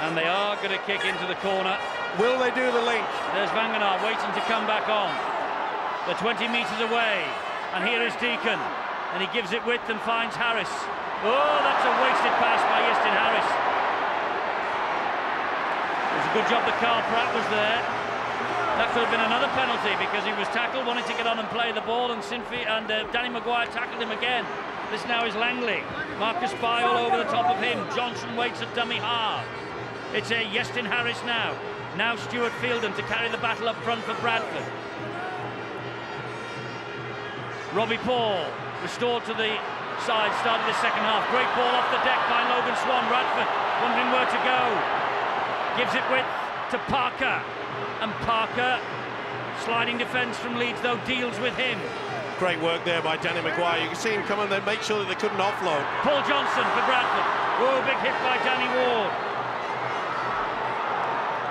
And they are going to kick into the corner.
Will they do the link?
There's Vagana waiting to come back on. They're 20 metres away. And here is Deacon. And he gives it width and finds Harris. Oh, that's a wasted pass by Iestyn Harris. It was a good job that Karl Pratt was there. That could have been another penalty because he was tackled, wanted to get on and play the ball, and Sinfi and uh, Danny McGuire tackled him again. This now is Langley. Marcus Bai all over the top of him. Johnson waits at dummy half. It's a Iestyn Harris now. Now Stuart Fielden to carry the battle up front for Bradford. Robbie Paul restored to the side, started the second half. Great ball off the deck by Logan Swann. Bradford wondering where to go. Gives it width to Parker. And Parker, sliding defence from Leeds, though, deals with him.
Great work there by Danny McGuire. You can see him come and then make sure that they couldn't offload.
Paul Johnson for Bradford. Oh, big hit by Danny Ward.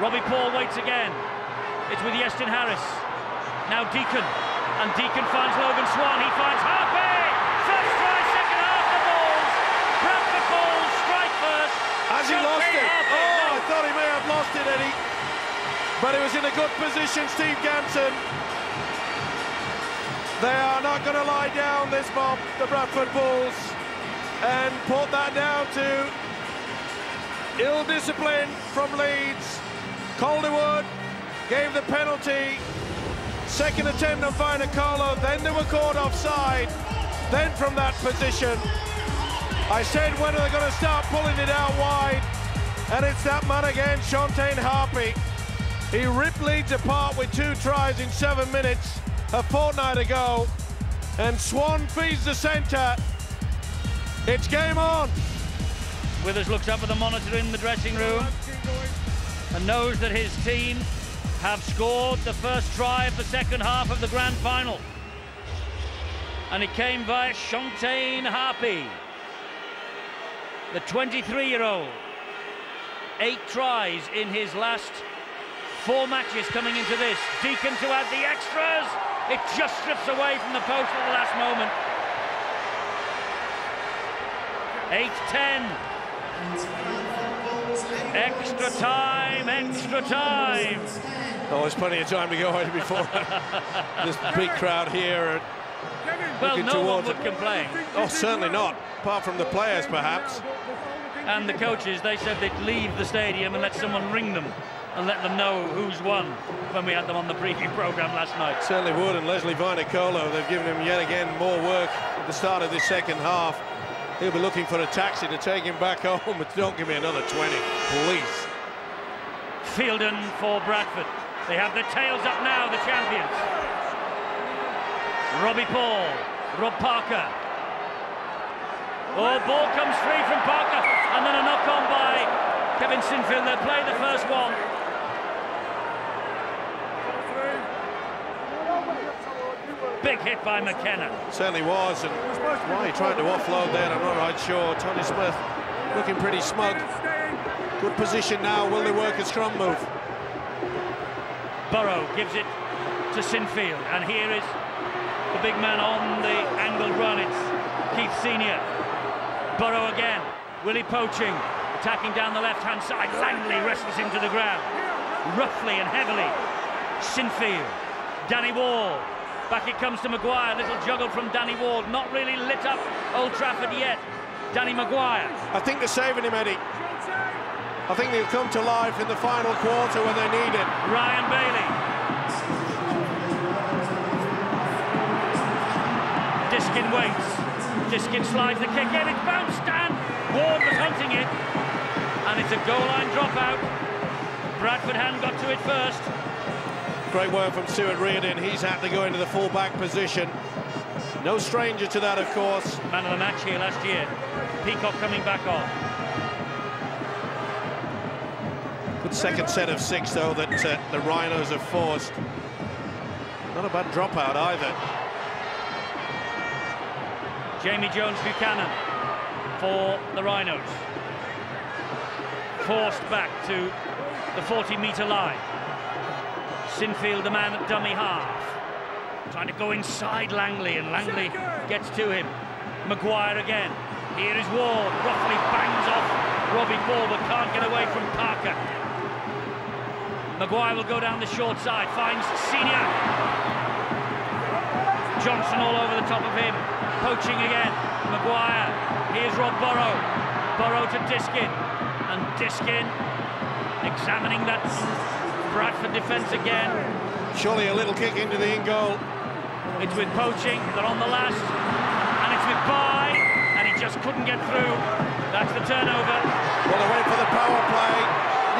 Robbie Paul waits again. It's with Iestyn Harris. Now Deacon. And Deacon finds Logan Swann. He finds Hape! First try, second half, the balls. Bradford balls, strike first.
Has he lost it? Oh, I thought he may have lost it, Eddie. But he was in a good position, Steve Ganson. They are not going to lie down this mob, the Bradford Bulls, and put that down to ill discipline from Leeds. Calderwood gave the penalty. Second attempt on Vainikolo, then they were caught offside. Then from that position, I said, when are they going to start pulling it out wide? And it's that man again, Shontayne Hape. He ripped Leeds apart with two tries in seven minutes a fortnight ago. And Swann feeds the centre. It's game on.
Withers looks up at the monitor in the dressing room and knows that his team have scored the first try of the second half of the grand final. And it came via Shontayne Hape, the 23-year-old. Eight tries in his last four matches coming into this. Deacon to add the extras. It just strips away from the post at the last moment. 8-10. Extra time, extra time.
Oh, there's plenty of time to go before (laughs) this big crowd here.
Well, no one would complain.
Oh, certainly not, apart from the players, perhaps.
And the coaches, they said they'd leave the stadium and let someone ring them and let them know who's won when we had them on the preview programme last night.
Certainly would, and Lesley Vainikolo, they've given him yet again more work at the start of this second half. He'll be looking for a taxi to take him back (laughs) home, but don't give me another 20, please.
Fielden for Bradford. They have the tails up now, the champions. Robbie Paul, Rob Parker. Oh, ball comes free from Parker, and then a knock on by Kevin Sinfield. They'll play the first one. Big hit by McKenna.
Certainly was, and why he tried to offload there, I'm not right sure. Tony Smith looking pretty smug. Good position now. Will they work a scrum move?
Burrow gives it to Sinfield, and here is the big man on the angled run. It's Keith Senior. Burrow again. Willie Poching, attacking down the left-hand side. Langley wrestles him to the ground, roughly and heavily. Sinfield, Danny Ward, Back it comes to McGuire. Little juggle from Danny Ward. Not really lit up Old Trafford yet. Danny McGuire.
I think they're saving him, Eddie. I think they'll come to life in the final quarter when they need it.
Ryan Bailey. Diskin waits. Diskin slides the kick in. It's bounced and Ward was hunting it. And it's a goal line dropout. Bradford hadn't got to it first.
Great work from Stuart Reardon. He's had to go into the full-back position. No stranger to that, of course.
Man of the match here last year. Peacock coming back on.
Good second set of six, though, that uh, the Rhinos have forced. Not a bad dropout either.
Jamie Jones Buchanan for the Rhinos. Forced back to the 40-metre line. Sinfield, the man at dummy half. Trying to go inside Langley, and Langley gets to him. McGuire again. Here is Ward, roughly bangs off Robbie Paul, but can't get away from Parker. McGuire will go down the short side, finds Senior. Johnson all over the top of him, Poching again. McGuire, here's Rob Burrow. Burrow to Diskin, and Diskin examining that Bradford defence again.
Surely a little kick into the in goal.
It's with Poching, they're on the last, and it's with Bai, and he just couldn't get through. That's the turnover.
Well, they went for the power play.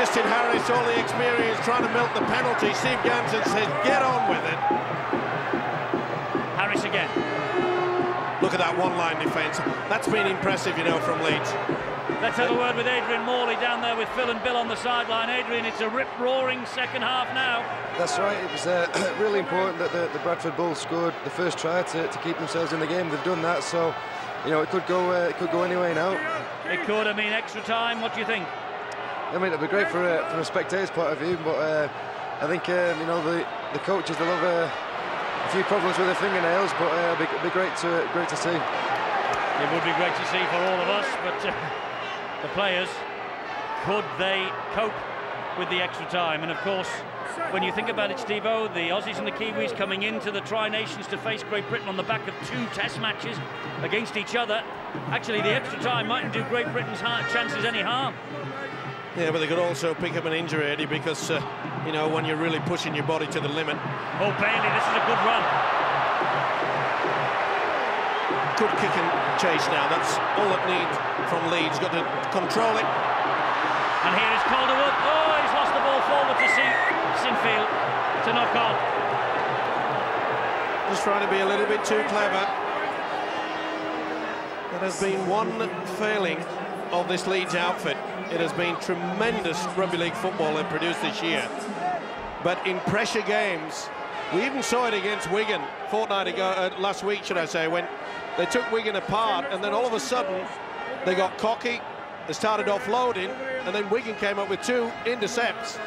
Iestyn Harris, all the experience, trying to milk the penalty. Steve Ganson says, get on with it.
Harris again.
Look at that one-line defence. That's been impressive, you know, from Leeds.
Let's have a word with Adrian Morley down there with Phil and Bill on the sideline. Adrian, it's a rip-roaring second half now.
That's right. It was uh, (clears throat) really important that the, the, Bradford Bulls scored the first try to, to, keep themselves in the game. They've done that, so you know it could go uh, it could go anyway now.
It could. I mean, extra time. What do you think?
I mean, it'd be great for uh, from a spectator's point of view, but uh, I think um, you know the the coaches they love uh, a few problems with their fingernails, but uh, it'd be, it'd be great to great to see.
It would be great to see for all of us, but the players, could they cope with the extra time? And of course, when you think about it, Steve-O, the Aussies and the Kiwis coming into the Tri-Nations to face Great Britain on the back of two test matches against each other, actually the extra time mightn't do Great Britain's chances any harm.
Yeah, but they could also pick up an injury, Eddie, because, uh, you know, when you're really pushing your body to the limit.
Oh, Bailey, this is a good run.
Good kick and chase now. That's all it needs from Leeds. Got to control it.
And here is Calderwood. Oh, he's lost the ball forward to see Sinfield to knock on.
Just trying to be a little bit too clever. There has been one failing of this Leeds outfit. It has been tremendous rugby league football they've produced this year. But in pressure games, we even saw it against Wigan fortnight ago, uh, last week, should I say, when they took Wigan apart, and then all of a sudden they got cocky, they started offloading, and then Wigan came up with two intercepts,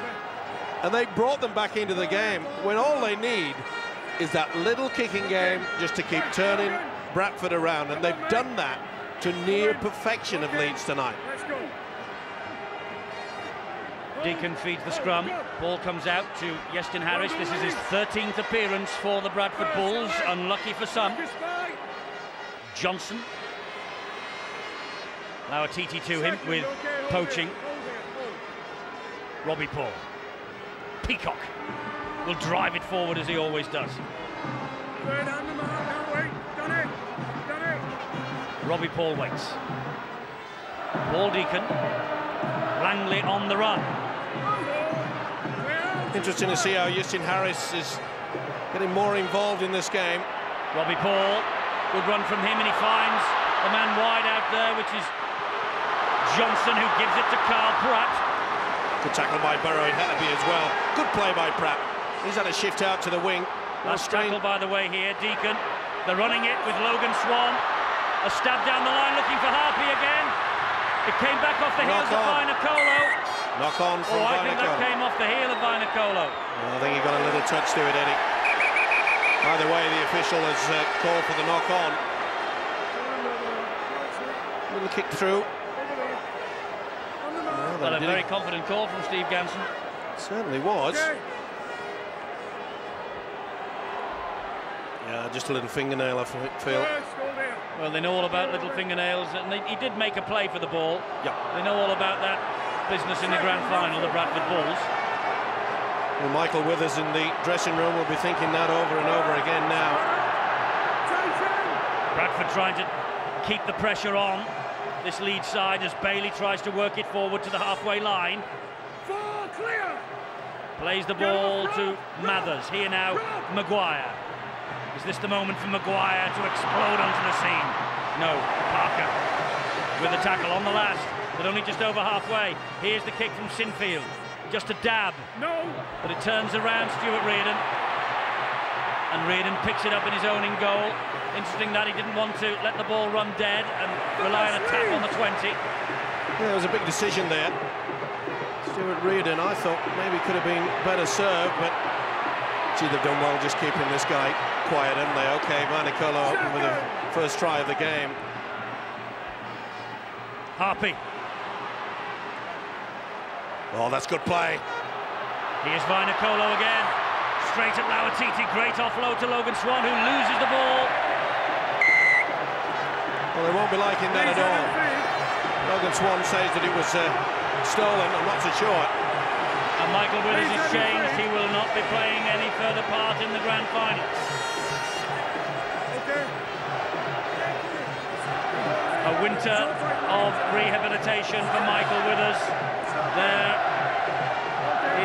and they brought them back into the game when all they need is that little kicking game just to keep turning Bradford around, and they've done that to near perfection of Leeds tonight.
Deacon feeds the scrum. Ball comes out to Iestyn Harris. This is his 13th appearance for the Bradford Bulls. Unlucky for some. Johnson. Now a TT to him with Poching. Robbie Paul. Peacock will drive it forward as he always does. Robbie Paul waits. Paul Deacon. Langley on the run.
Interesting to see how Iestyn Harris is getting more involved in this game.
Robbie Paul Good run from him, and he finds the man wide out there, which is Johnson, who gives it to Karl Pratt.
Good tackle by Burrow, and had as well. Good play by Pratt. He's had a shift out to the wing.
Last tackle, by the way, here. Deacon, they're running it with Logan Swann. A stab down the line, looking for Hape again. It came back off the heels of Vainikolo.
Knock on from
Oh, I think that came off the heel of Vainikolo.
I think he got a little touch to it, Eddie. Either way, the official has uh, called for the knock-on. Little kick through.
Oh, well, a very confident call from Steve Ganson.
Certainly was. Yeah, just a little fingernail, I feel.
Well, they know all about little fingernails, and they, he did make a play for the ball.
Yeah.
They know all about that business in the grand final, the Bradford Bulls.
Well, Michael Withers in the dressing room will be thinking that over and over again now.
Bradford trying to keep the pressure on this lead side as Bailey tries to work it forward to the halfway line.
Four clear.
Plays the ball to Mathers. Here now, McGuire. Is this the moment for McGuire to explode onto the scene? No, Parker with the tackle on the last, but only just over halfway. Here's the kick from Sinfield. Just a dab.
No.
But it turns around Stuart Reardon. And Reardon picks it up in his own in goal. Interesting that he didn't want to let the ball run dead and rely on a tap on the 20.
Yeah, it was a big decision there. Stuart Reardon, I thought maybe could have been better served, but gee, they've done well just keeping this guy quiet, haven't they? Okay, Vainikolo with the first try of the game.
Hape.
Oh, that's good play.
Here's Vainikolo again. Straight at Lauitiiti. Great offload to Logan Swann, who loses the ball.
Well, they won't be liking that at all. Logan Swann says that it was uh, stolen. I'm not so sure.
And Michael Withers has changed. He will not be playing any further part in the grand final.
Okay.
A winter of rehabilitation for Michael Withers. There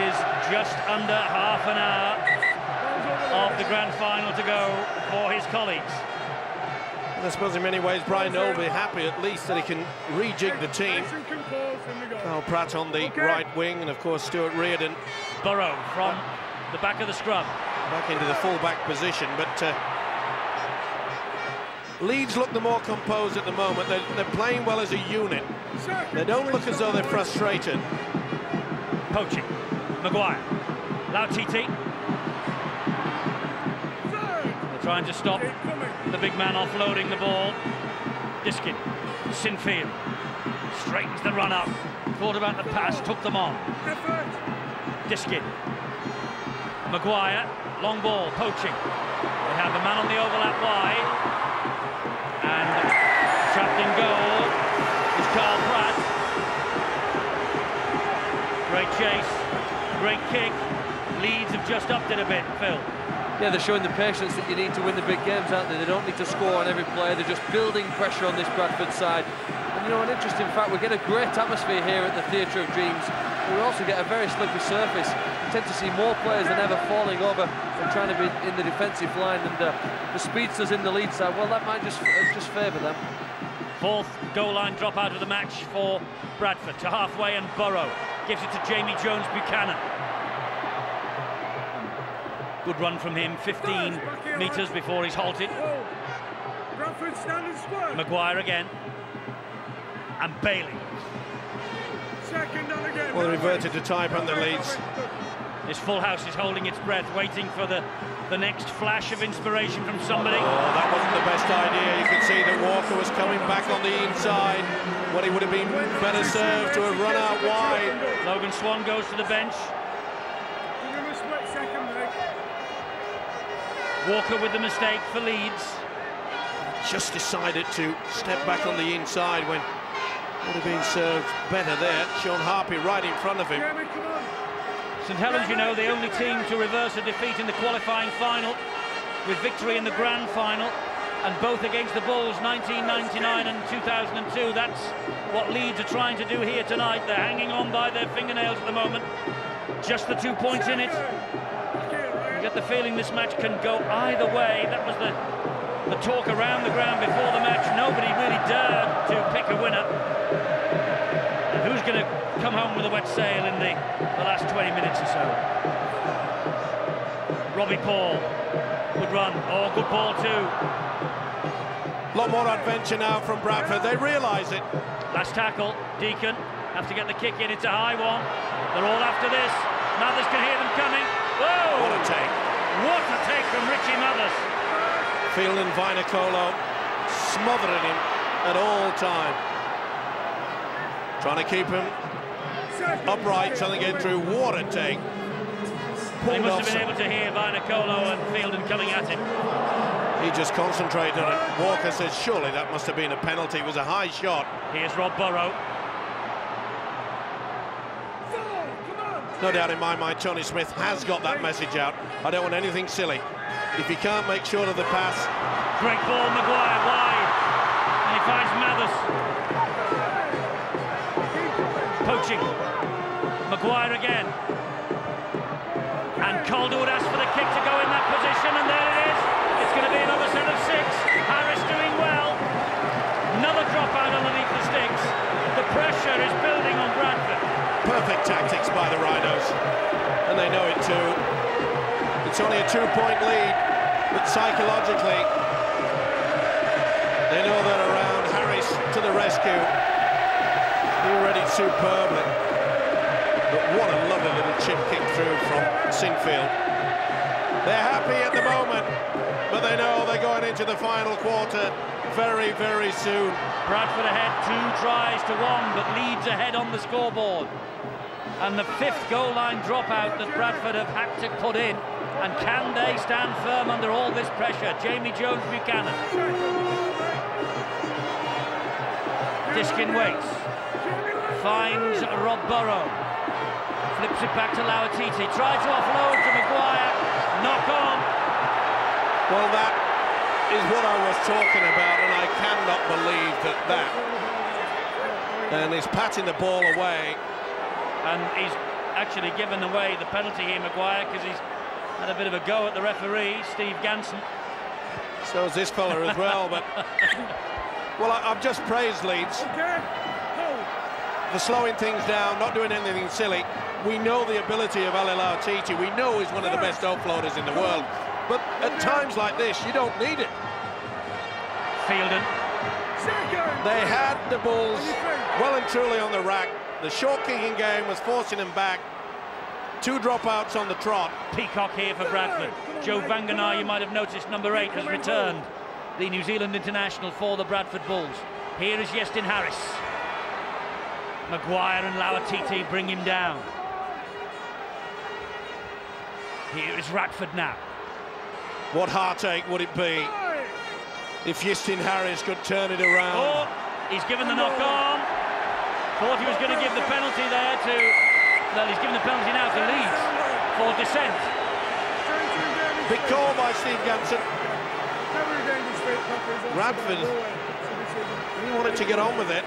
is just under half an hour of the grand final to go for his colleagues.
And I suppose in many ways Brian Noble will be happy at least that he can rejig the team.
Nice and composed, and we go.
Karl Pratt on the
Okay.
right wing and of course Stuart Reardon
Burrow from the back of the scrum.
back into the full-back position. But uh, Leeds look the more composed at the moment. They're, they're playing well as a unit. They don't look as though they're frustrated.
Poching. McGuire. Lauitiiti.
Third.
They're trying to stop
Keep coming.
The big man offloading the ball. Diskin. Sinfield. Straightens the run up. Thought about the pass, took them on. Diskin. McGuire. Long ball. Poching. They have the man on the overlap wide. And trapped in goal is Karl Pratt. Great chase. Great kick. Leeds have just upped it a bit, Phil.
Yeah, they're showing the patience that you need to win the big games, aren't they? They don't need to score on every play. They're just building pressure on this Bradford side. And you know, an interesting fact, we get a great atmosphere here at the Theatre of Dreams. We also get a very slippery surface. We tend to see more players than ever falling over and trying to be in the defensive line. And uh, the speedsters in the lead side, well, that might just uh, just favour them.
Fourth goal line drop out of the match for Bradford to halfway and Burrow gives it to Jamie Jones Buchanan. Good run from him, 15 metres before he's halted.
Bradford standing square.
McGuire again. And Bailey.
Second and again.
Well, they reverted to type on the Leeds.
This full house is holding its breath, waiting for the, the next flash of inspiration from somebody.
Oh, that wasn't the best idea. You could see that Walker was coming back on the inside. What he would have been better served to have run out wide.
Logan Swann goes to the bench. Walker with the mistake for Leeds.
Just decided to step back on the inside when would have been served better there. Sean Hape right in front of him.
Jamie, come on.
St Helens, you know, the only team to reverse a defeat in the qualifying final with victory in the grand final and both against the Bulls 1999 and 2002. That's what Leeds are trying to do here tonight. They're hanging on by their fingernails at the moment. Just the two points in it. You get the feeling this match can go either way. That was the, the talk around the ground before the match. Nobody really dared to pick a winner. And who's going to come home with a wet sail in the, the last 20 minutes or so? Robbie Paul. Good run. Oh, good ball too.
A lot more adventure now from Bradford. They realise it.
Last tackle. Deacon have to get the kick in. It's a high one. They're all after this. Mathers can hear them coming. Whoa!
What a take.
What a take from Richie Mathers.
Field and Vainikolo smothering him at all time. Trying to keep him upright, trying to get through. water take.
They must have been able to hear Vainikolo and Fielden coming at him.
He just concentrated on it. Walker says, surely that must have been a penalty. It was a high shot.
Here's Rob Burrow.
No doubt in my mind, Tony Smith has got that message out. I don't want anything silly. If he can't make sure of the pass...
Great ball, McGuire, wide. And he finds Mathers. Poching. McGuire again. And Calderwood asks for the kick to go in that position, and there it is. It's going to be another set of six. Harris doing well. Another drop out underneath the sticks. The pressure is building on Bradford.
Perfect tactics by the Rhinos. And they know it too. It's only a two-point lead, but psychologically, they know that around Harris to the rescue. He read it superbly. But what a lovely little chip kick through from Sinfield. They're happy at the moment, but they know they're going into the final quarter very, very soon.
Bradford ahead, two tries to one, but Leeds ahead on the scoreboard. And the fifth goal line dropout that Bradford have had to put in. And can they stand firm under all this pressure? Jamie Jones Buchanan. Diskin waits. Finds Rob Burrow. Flips it back to Lauitiiti. Tries to offload to McGuire. Knock on.
Well, that is what I was talking about, and I cannot believe that that. And he's patting the ball away.
And he's actually given away the penalty here, McGuire, because he's had a bit of a go at the referee, Steve Ganson.
So is this fella as well, but... (laughs) well, I, have just praised Leeds for slowing things down, not doing anything silly. We know the ability of Ali Lauitiiti. We know he's one of the best offloaders in the world. But at times like this, you don't need it.
Fielden.
They had the balls well and truly on the rack. The short kicking game was forcing them back. Two dropouts on the trot.
Peacock here for Bradford. Joe Vagana, you might have noticed, number eight, has returned. The New Zealand international for the Bradford Bulls. Here is Iestyn Harris. McGuire and Lauitiiti bring him down. Here is Radford now.
What heartache would it be if Iestyn Harris could turn it around?
Oh, he's given the knock on. Thought he was going to give the penalty there to... Well, he's given the penalty now to Leeds for dissent.
Big call by Steve Ganson. Radford, he wanted to get on with it.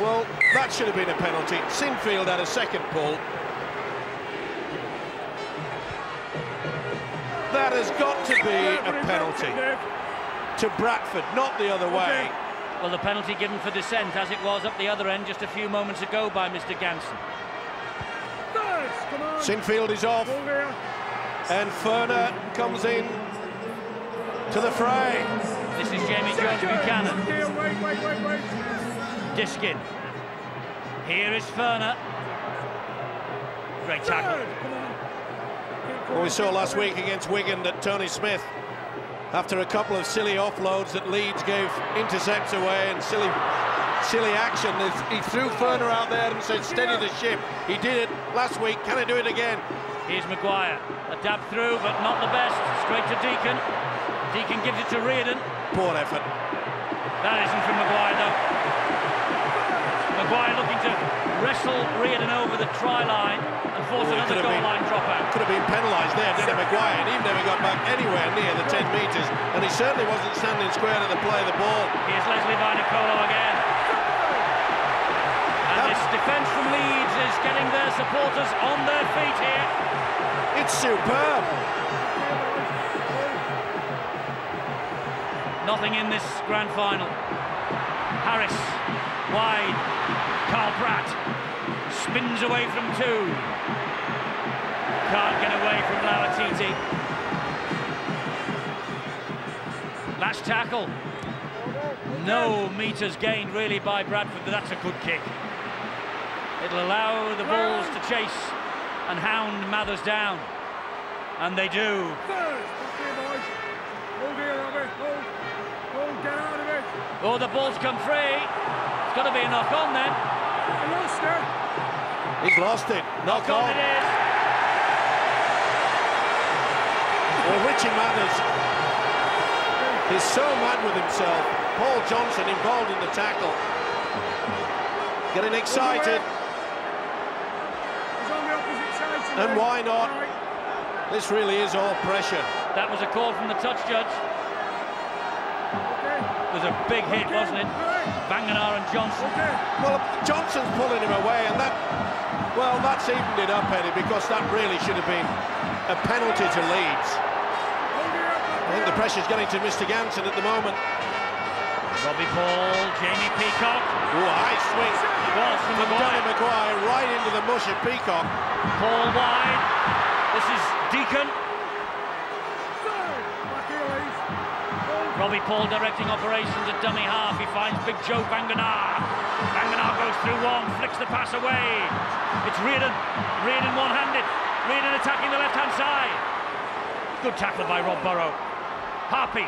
Well, that should have been a penalty. Sinfield had a second pull. That has got to be a penalty to Bradford, not the other way.
Well, the penalty given for dissent, as it was up the other end just a few moments ago by Mr. Ganson.
Sinfield is off, and Furner comes in to the fray.
This is Jamie Jones Buchanan. Diskin. Here is Furner. Great tackle.
Well, we saw last week against Wigan that Tony Smith, after a couple of silly offloads that Leeds gave intercepts away and silly silly action, he threw Furner out there and said, steady the ship. He did it last week. Can I do it again?
Here's McGuire. A dab through, but not the best. Straight to Deacon. Deacon gives it to Reardon.
Poor effort.
That isn't from McGuire, though. McGuire looking to wrestle Reardon over the try line and force oh, another goal been, line dropout.
Could have been penalised there, didn't McGuire? And he never got back anywhere near the 10 metres, and he certainly wasn't standing square to the play of the ball.
Here's Lesley Vainikolo again. And this defence from Leeds is getting their supporters on their feet here.
It's superb.
Nothing in this grand final. Harris, wide. Karl Pratt spins away from two. Can't get away from Lauitiiti. Last tackle. No meters gained really by Bradford, but that's a good kick. It'll allow the Bulls to chase and hound Mathers down. And they do. Oh, the ball's come free. It's got to be a knock on then.
It.
He's lost it. Knock, knock on.
on. it is.
Well, Richie Mathers He's so mad with himself. Paul Johnson involved in the tackle. Getting excited.
He's on the opposite side today.
And why not? This really is all pressure.
That was a call from the touch judge. Was a big hit, wasn't it?
Right.
Vagana and Johnson.
Well, Johnson's pulling him away, and that, well, that's evened it up, Eddie, because that really should have been a penalty to Leeds.
Hold it up.
I think the pressure's getting to Mr. Ganson at the moment.
Robbie Paul, Jamie Peacock.
Oh, high swing
It was from
from
McGuire.
McGuire right into the mush of Peacock.
Paul wide. This is Deacon. Robbie Paul directing operations at dummy half. He finds Big Joe Vagana. Vagana goes through one, flicks the pass away. It's Reardon. Reardon one-handed. Reardon attacking the left-hand side. Good tackle by Rob Burrow. Hape.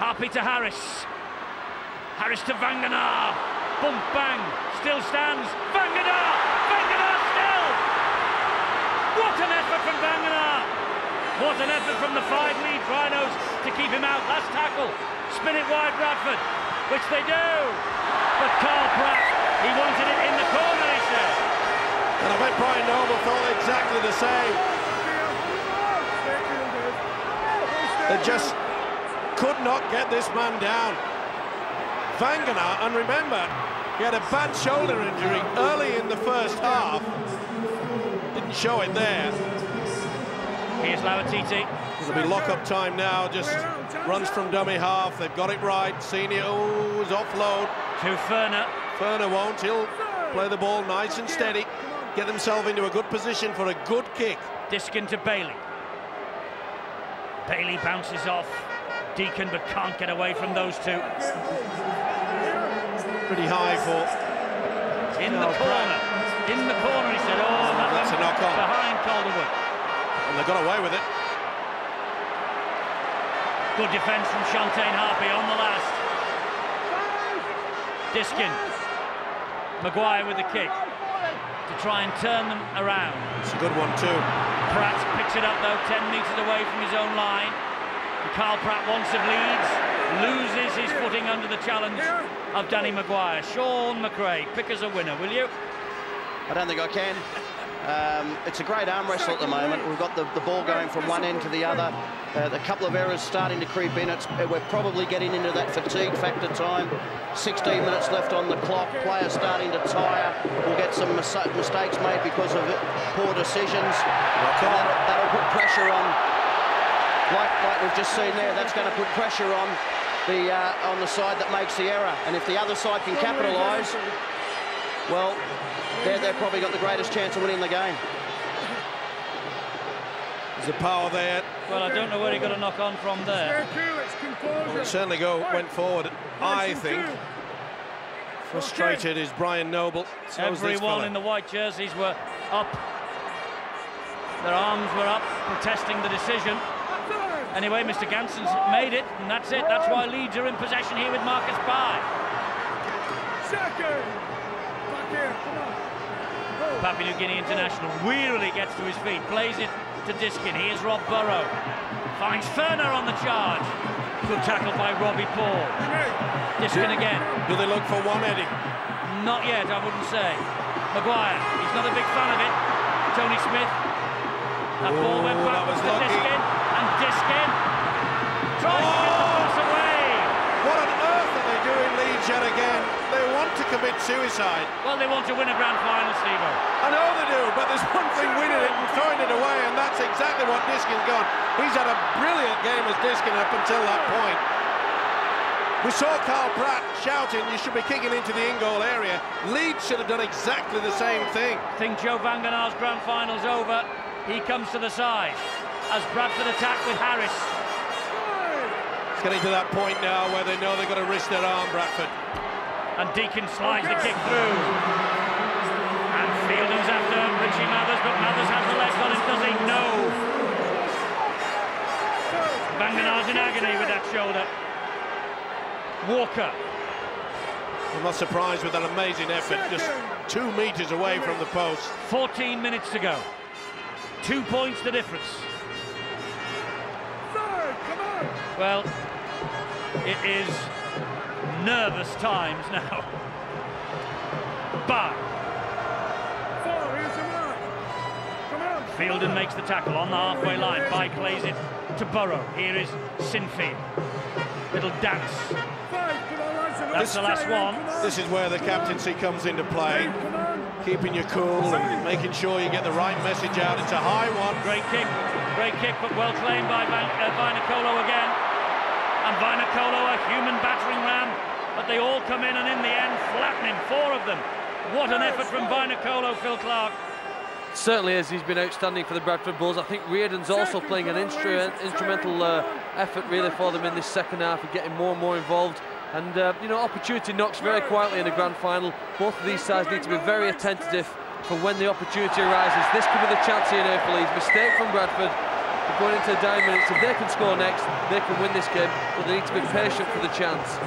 Hape to Harris. Harris to Vagana. Bump, bang. Still stands. Vagana still. What an effort from Vagana. What an effort from the five lead Rhinos to keep him out. Last tackle. Spin it wide, Bradford. Which they do. But Karl Pratt, he wanted it in the corner, he said.
And I bet Brian Noble thought exactly the same. They just could not get this man down. Vagana, and remember, he had a bad shoulder injury early in the first half. Didn't show it there.
Here's Lauitiiti.
It'll be lock-up time now, just runs from dummy half. They've got it right. Senior, oh, is offload.
To Furner.
Furner won't. He'll play the ball nice and steady. Get themselves into a good position for a good kick.
Diskin to Bailey. Bailey bounces off. Deacon but can't get away from those two.
Pretty high for
In the
Oh,
corner. In the corner, he said. Oh, oh that
That's a knock on.
Behind Calderwood.
And they got away with it.
Good defence from Shontayne Hape on the last. Diskin. McGuire with the kick to try and turn them around.
It's a good one too.
Pratt picks it up though, 10 metres away from his own line. And Karl Pratt once of Leeds loses his footing under the challenge of Danny McGuire. Shaun McRae, pick us a winner, will you?
I don't think I can. Um, it's a great arm wrestle at the moment. We've got the, the ball going from one end to the other. Uh, a couple of errors starting to creep in. It's, we're probably getting into that fatigue factor time. 16 minutes left on the clock. Players starting to tire. We'll get some mis- mistakes made because of poor decisions. That'll, that'll put pressure on. Like, like we've just seen there, that's going to put pressure on the uh, on the side that makes the error. And if the other side can capitalise, well, they're, they've probably got the greatest chance of winning the game.
There's the power there.
Well, I don't know where he got a knock on from there.
Stay cool. It's composure.
It certainly go went forward. I think frustrated is Brian Noble. So
Everyone in the white jerseys were up. Their arms were up, protesting the decision. Anyway, Mr. Ganson's made it, and that's it. That's why Leeds are in possession here with Marcus Bai.
Second.
Papua New Guinea international wearily gets to his feet, plays it to Diskin. Here's Rob Burrow. Finds Furner on the charge. Good tackle by Robbie Paul. Diskin again.
Do they look for one, Eddie?
Not yet, I wouldn't say. McGuire, he's not a big fan of it. Tony Smith. That ball went
Oh, that
back to
lucky.
Diskin. And Diskin tries to get the pass away.
What on earth are they yet again? They want to commit suicide.
Well, they want to win a grand final, Steve.
I know they do, but there's one thing winning it and throwing it away, and that's exactly what Diskin's gone. He's had a brilliant game as Diskin up until that point. We saw Karl Pratt shouting, you should be kicking into the in-goal area. Leeds should have done exactly the same thing.
I think Joe Vagana's grand final's over. He comes to the side as Bradford attack with Harris.
It's getting to that point now where they know they've got to risk their arm, Bradford.
And Deacon slides the kick through. And Fielden's after Richie Mathers, but Mathers has the legs on him, does he? No. Vagana's in agony with that shoulder. Walker.
I'm not surprised with that amazing effort, just two metres away from the post.
14 minutes to go. Two points the difference.
Third. Come on.
Well, It is nervous times now. But Fielden makes the tackle on the halfway line. Bai plays it to Burrow. Here is Sinfield. Little dance. That's the last one.
This is where the captaincy comes into play. Keeping you cool and making sure you get the right message out. It's a high one.
Great kick. Great kick, but well claimed by Van, uh, Vainikolo again. And Vainikolo, a human battering ram. But they all come in and in the end flatten him. Four of them. What an effort from Vainikolo, Phil Clarke.
Certainly is. He's been outstanding for the Bradford Bulls. I think Reardon's also playing an instru instrumental uh, effort really for them in this second half, of getting more and more involved. And, uh, you know, opportunity knocks very quietly in the grand final. Both of these sides need to be very attentive for when the opportunity arises. This could be the chance here now for Leeds. Mistake from Bradford. Going into the dying minutes. If they can score next, they can win this game. But they need to be patient for the chance.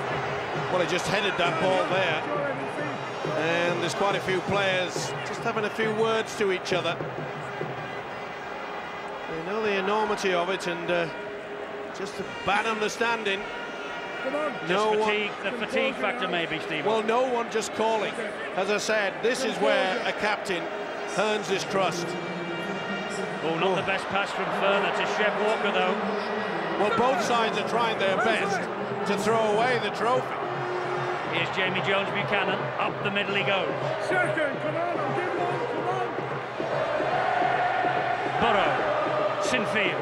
Well, he just headed that ball there. And there's quite a few players just having a few words to each other. They know the enormity of it and uh, just a bad understanding.
No fatigue, one, the fatigue factor maybe, Steve.
Well, no one just calling. As I said, this is where a captain earns his trust.
Oh, not oh. the best pass from Furner to Chev Walker, though.
Well, both sides are trying their best to throw away the trophy.
Here's Jamie Jones Buchanan. Up the middle he goes.
Second, come on, I'll give one, come on.
Burrow. Sinfield.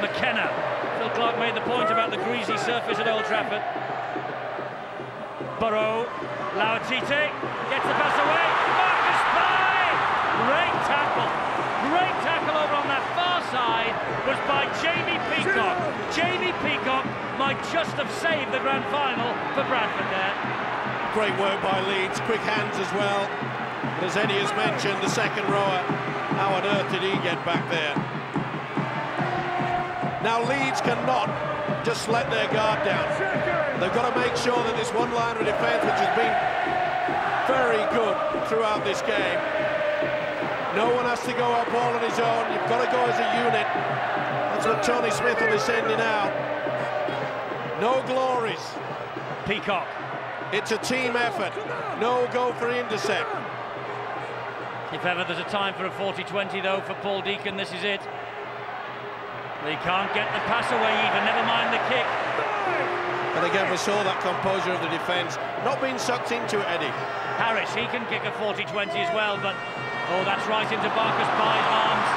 McKenna. Phil Clarke made the point about the greasy surface at Old Trafford. Burrow. Lauitiiti. Gets the pass away. Marcus by Jamie Peacock. Jamie Peacock might just have saved the grand final for Bradford there.
Great work by Leeds, quick hands as well. But as Eddie has mentioned, the second rower, how on earth did he get back there? Now Leeds cannot just let their guard down. They've got to make sure that this one line of defence, which has been very good throughout this game, no one has to go up all on his own. You've got to go as a unit. That's what Tony Smith will be sending out. No glories.
Peacock.
It's a team effort. No go for intercept.
If ever there's a time for a 40-20, though, for Paul Deacon, this is it. They can't get the pass away even, never mind the kick.
And again, we saw that composure of the defence, not being sucked into it, Eddie.
Harris, he can kick a 40-20 as well, but, oh, that's right into Marcus Bai's arms.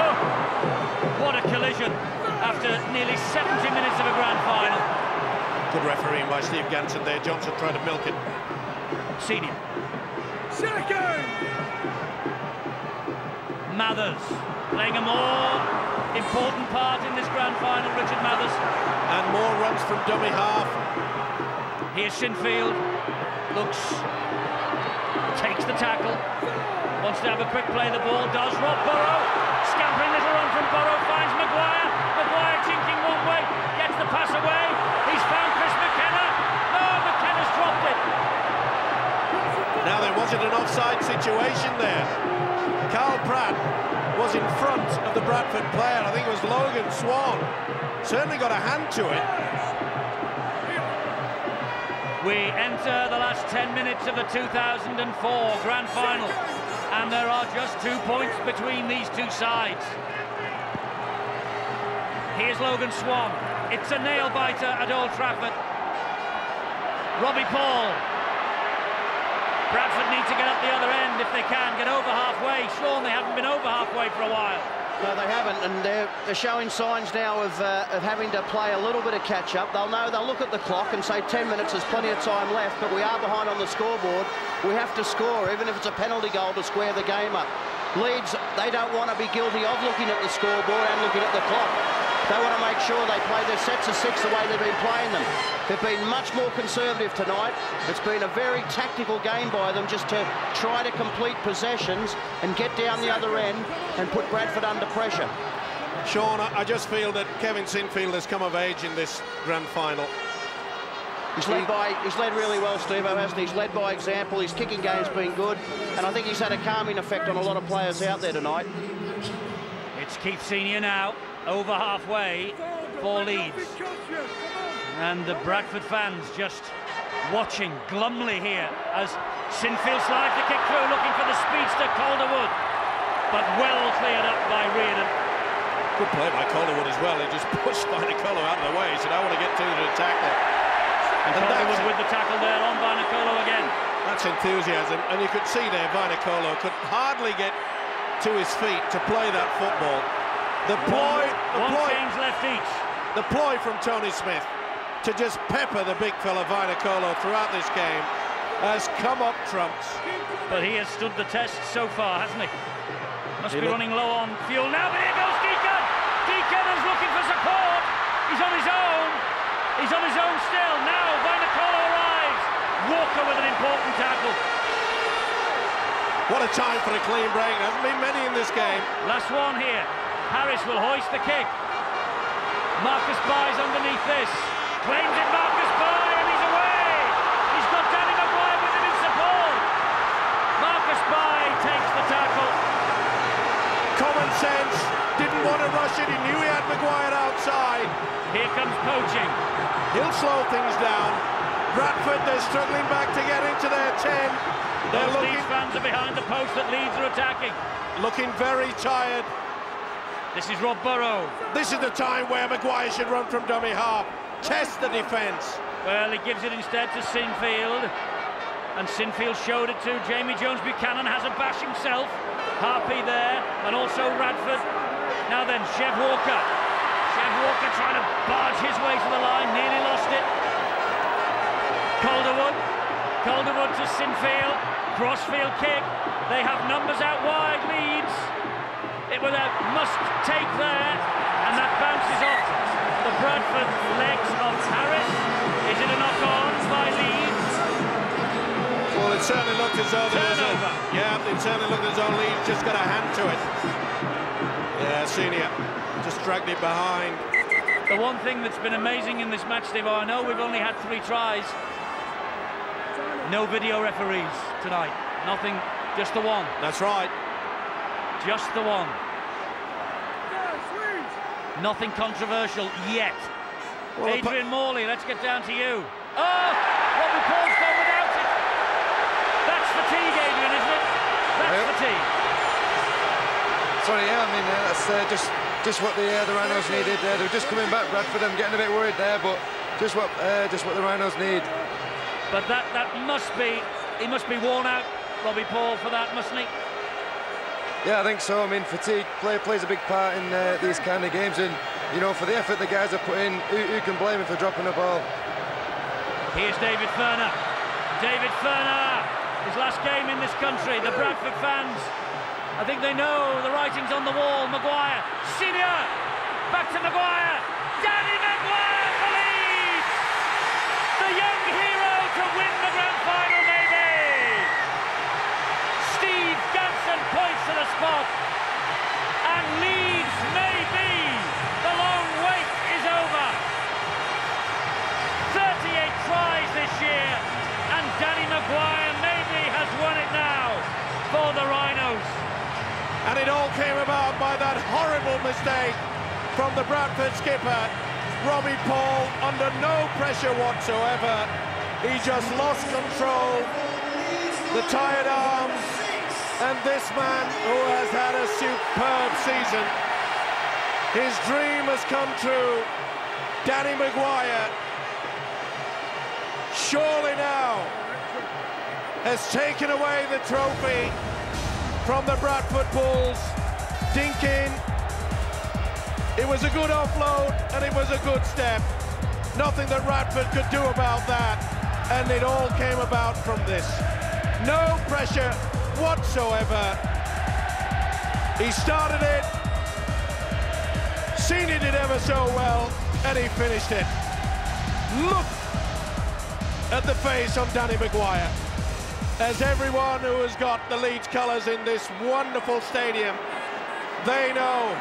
Oh, what a collision after nearly 70 minutes of a grand final.
Good refereeing by Steve Ganson there. Johnson trying to milk it.
Senior.
Second!
Mathers playing a more important part in this grand final, Richard Mathers.
And more runs from dummy half.
Here's Sinfield. Looks, takes the tackle. Wants to have a quick play the ball, does Rob Burrow. Scampering little run from Burrow, finds McGuire. McGuire chinking one way, gets the pass away. He's found Chris McKenna. No, McKenna's dropped it.
Now there wasn't an offside situation there. Karl Pratt was in front of the Bradford player. I think it was Logan Swann. Certainly got a hand to it.
We enter the last 10 minutes of the 2004 Grand Final, and there are just two points between these two sides. Here's Logan Swann. It's a nail-biter at Old Trafford. Robbie Paul. Bradford need to get up the other end if they can, get over halfway. Shaun, they haven't been over halfway for a while.
No, they haven't, and they're, they're showing signs now of, uh, of having to play a little bit of catch-up. They'll know, they'll look at the clock and say 10 minutes, there's plenty of time left, but we are behind on the scoreboard. We have to score, even if it's a penalty goal to square the game up. Leeds, they don't want to be guilty of looking at the scoreboard and looking at the clock. They want to make sure they play their sets of six the way they've been playing them. They've been much more conservative tonight. It's been a very tactical game by them just to try to complete possessions and get down the other end and put Bradford under pressure.
Shaun, I just feel that Kevin Sinfield has come of age in this grand final.
He's led by he's led really well, Steve hasn't he? He's led by example. His kicking game's been good, and I think he's had a calming effect on a lot of players out there tonight.
It's Keith Senior now over halfway. for Leeds. And the Bradford fans just watching glumly here as Sinfield slides the kick through, looking for the speedster Calderwood. But well cleared up by Reardon.
Good play by Calderwood as well. He just (laughs) pushed Vainikolo out of the way. He said, I want to get to the attack there.
And, and Calderwood with the tackle there on Vainikolo again.
That's enthusiasm. And you could see there Vainikolo could hardly get to his feet to play that football. The ploy, the
one
ploy,
change left each.
The ploy from Tony Smith to just pepper the big fella Vainikolo throughout this game has come up trumps.
But he has stood the test so far, hasn't he? Must he be running low on fuel now, but here goes Deacon! Deacon is looking for support! He's on his own! He's on his own still. Now Vainikolo arrives! Walker with an important tackle.
What a time for a clean break. There hasn't been many in this game.
Last one here. Harris will hoist the kick. Marcus Bai's underneath this. Claims it Marcus Bai and he's away. He's got Danny McGuire with him in support. Marcus Bai takes the tackle.
Common sense. Didn't want to rush it. He knew he had McGuire outside.
Here comes Poching.
He'll slow things down. Bradford, they're struggling back to get into their 10.
They're Those looking, Leeds fans are behind the post that Leeds are attacking.
Looking very tired.
This is Rob Burrow.
This is the time where McGuire should run from dummy half. Test the defence.
Well, he gives it instead to Sinfield. And Sinfield showed it to Jamie Jones Buchanan, has a bash himself. Hape there, and also Radford. Now then, Chev Walker. Chev Walker trying to barge his way to the line, nearly lost it. Calderwood Calderwood to Sinfield, crossfield kick. They have numbers out wide, Leeds. It was a must take there, and that bounces off the Bradford legs of Harris. Is it a knock on by Leeds?
Well, it certainly looked as though there was a, yeah, it certainly looked as though Leeds just got a hand to it. Yeah, senior just dragged it behind.
The one thing that's been amazing in this match, Steve, I know we've only had three tries, no video referees tonight. Nothing, just the one.
That's right.
Just the one. Nothing controversial yet. Well, Adrian Morley, let's get down to you. Oh, Robbie Paul's gone without it. That's fatigue, Adrian, isn't it? That's yep. fatigue.
Sorry, yeah, I mean, uh, that's uh, just just what the uh, the Rhinos needed. Uh, they're just coming back, Bradford. I'm getting a bit worried there, but just what uh, just what the Rhinos need.
But that, that must be, he must be worn out, Robbie Paul, for that, mustn't he?
Yeah, I think so. I mean, fatigue play, plays a big part in uh, these kind of games, and you know, for the effort the guys are putting, who, who can blame him for dropping the ball?
Here's David Furner. David Furner, his last game in this country. The Bradford fans, I think they know the writing's on the wall. McGuire, senior, back to
McGuire. Mistake from the Bradford skipper, Robbie Paul, under no pressure whatsoever. He just lost control, the tired arms, and this man who has had a superb season. His dream has come true. Danny McGuire, surely now, has taken away the trophy from the Bradford Bulls. Diskin, it was a good offload and it was a good step. Nothing that Radford could do about that and it all came about from this. No pressure whatsoever. He started it, seen it ever so well, and he finished it. Look at the face of Danny McGuire. As everyone who has got the Leeds colours in this wonderful stadium, they know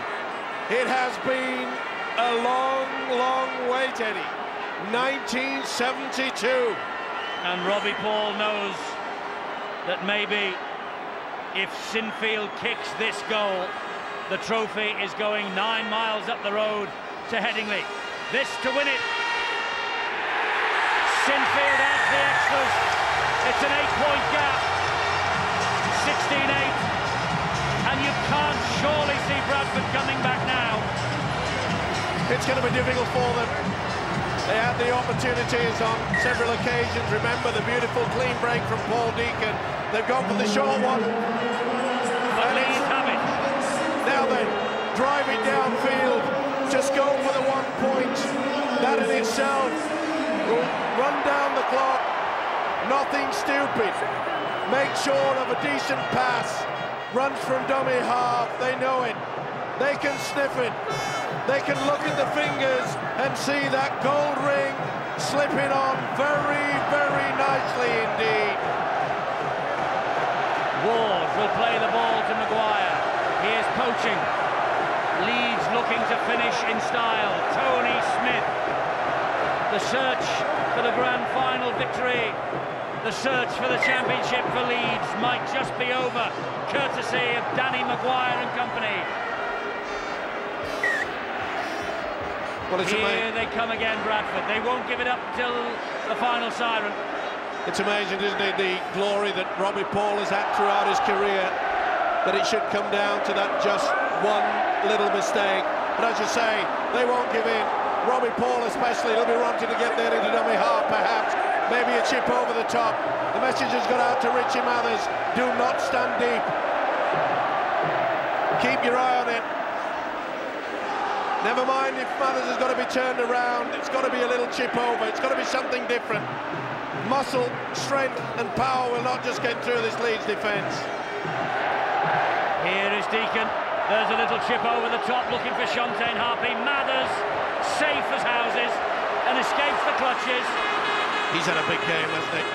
it has been a long, long wait, Eddie. 1972.
And Robbie Paul knows that maybe if Sinfield kicks this goal, the trophy is going nine miles up the road to Headingley. this to win it. Sinfield adds the extras. It's an eight-point gap. 16-8. And you can't surely see Bradford coming back.
It's going to be difficult for them. They had the opportunities on several occasions. Remember the beautiful clean break from Paul Deacon. They've gone for the short one.
But Leeds have it.
Now then, drive it downfield. Just go for the one point. That in itself will run down the clock. Nothing stupid. Make sure of a decent pass. Runs from dummy half. They know it. They can sniff it. They can look at the fingers and see that gold ring slipping on very, very nicely indeed.
Ward will play the ball to McGuire. He is Poching. Leeds looking to finish in style. Tony Smith. The search for the grand final victory. The search for the championship for Leeds might just be over, courtesy of Danny McGuire and company.
Well, it's
Here
amazing.
they come again, Bradford. They won't give it up until the final siren.
It's amazing, isn't it, the glory that Robbie Paul has had throughout his career, that it should come down to that just one little mistake. But as you say, they won't give in. Robbie Paul especially, he'll be wanting to get there into dummy half perhaps. Maybe a chip over the top. The message has got out to Richie Mathers. Do not stand deep. Keep your eye on it. Never mind if Mathers has got to be turned around. It's got to be a little chip over. It's got to be something different. Muscle, strength and power will not just get through this Leeds defence.
Here is Deacon. There's a little chip over the top looking for Shontayne Hape. Mathers, safe as houses, and escapes the clutches.
He's had a big game, hasn't he?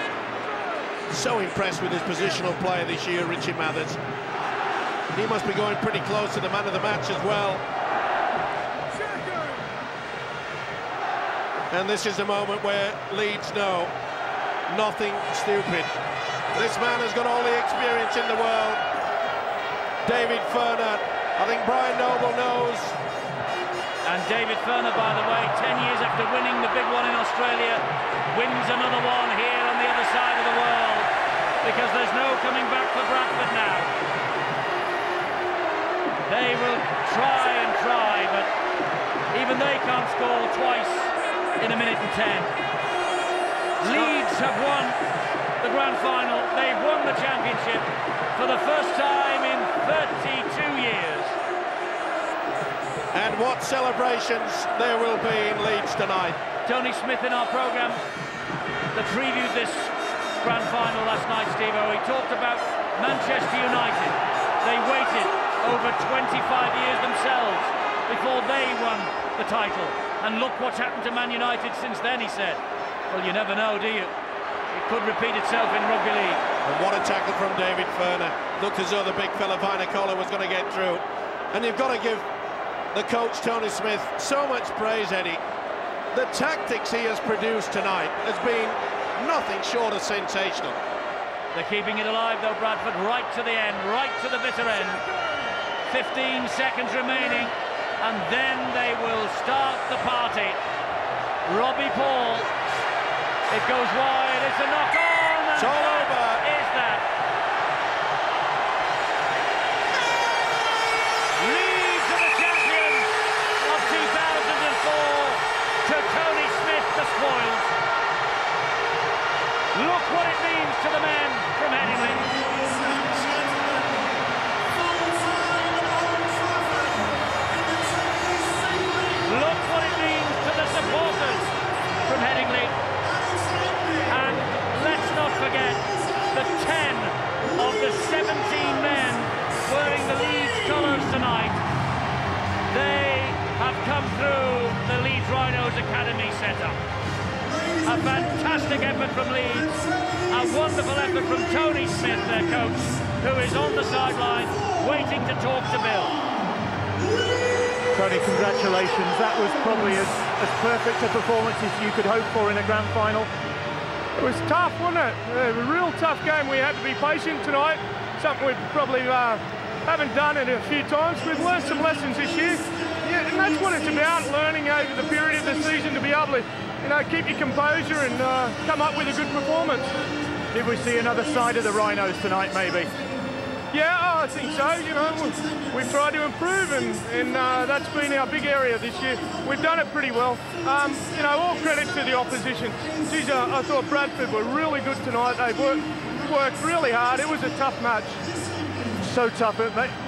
So impressed with his positional play this year, Richie Mathers. He must be going pretty close to the man of the match as well. And this is the moment where Leeds know nothing stupid. This man has got all the experience in the world. David Furner. I think Brian Noble knows.
And David Furner, by the way, 10 years after winning the big one in Australia, wins another one here on the other side of the world because there's no coming back for Bradford now. They will try and try, but even they can't score twice in a minute and 10. Leeds have won the grand final. They've won the championship for the first time in 32 years.
And what celebrations there will be in Leeds tonight.
Tony Smith in our programme that previewed this grand final last night, Steve He talked about Manchester United. They waited over 25 years themselves before they won the title. And look what's happened to Man United since then, he said. Well, you never know, do you? It could repeat itself in rugby league.
And what a tackle from David Furner. Looked as though the big fella Vainikolo was going to get through. And you've got to give the coach, Tony Smith, so much praise, Eddie. The tactics he has produced tonight has been nothing short of sensational.
They're keeping it alive, though, Bradford, right to the end, right to the bitter end. 15 seconds remaining, and then they will start the party. Robbie Paul. It goes wide, it's a knock on.
It's all over.
Is that? Leeds are the champions of 2004 to Tony Smith, the spoils. Look what it means to the men from Headingley. Tony,
congratulations. That was probably as, as perfect a performance as you could hope for in a grand final.
It was tough, wasn't it? A real tough game. We had to be patient tonight. Something we probably uh, haven't done it a few times. We've learned some lessons this year.
yeah, and that's what it's about, learning over the period of the season to be able to, you know, keep your composure and uh, come up with a good performance. Did we see another side of the Rhinos tonight, maybe? Yeah, I think so. You know, we've tried to improve, and, and uh, that's been our big area this year. We've done it pretty well. Um, you know, all credit to the opposition. Geez, uh, I thought Bradford were really good tonight. They worked, worked really hard. It was a tough match. So tough.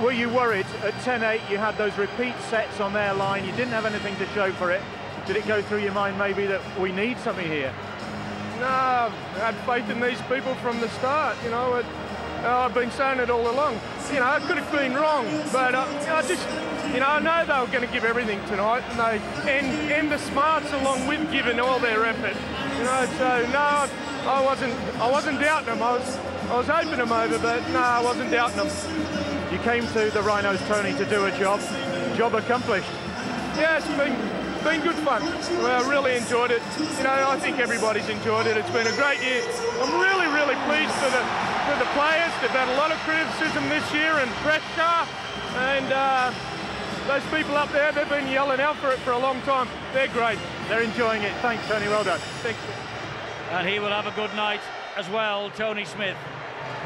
Were you worried at 10-8 you had those repeat sets on their line, you didn't have anything to show for it? Did it go through your mind maybe that we need something here? No, I've had faith in these people from the start, you know. It, I've been saying it all along. You know, I could have been wrong, but uh, I just, you know, I know they were going to give everything tonight, and they, and, and the Smarts along with giving all their effort. You know, so no, I wasn't, I wasn't doubting them. I was, I was hoping them over, but no, I wasn't doubting them. You came to the Rhinos, Tony, to do a job. Job accomplished. Yeah, it's been been good fun. I really enjoyed it. You know, I think everybody's enjoyed it. It's been a great year. I'm really, really pleased for the for the players. They've had a lot of criticism this year and pressure, and uh, those people up there, they've been yelling out for it for a long time. They're great. They're enjoying it. Thanks, Tony. Well done. Thank you.
And he will have a good night as well, Tony Smith.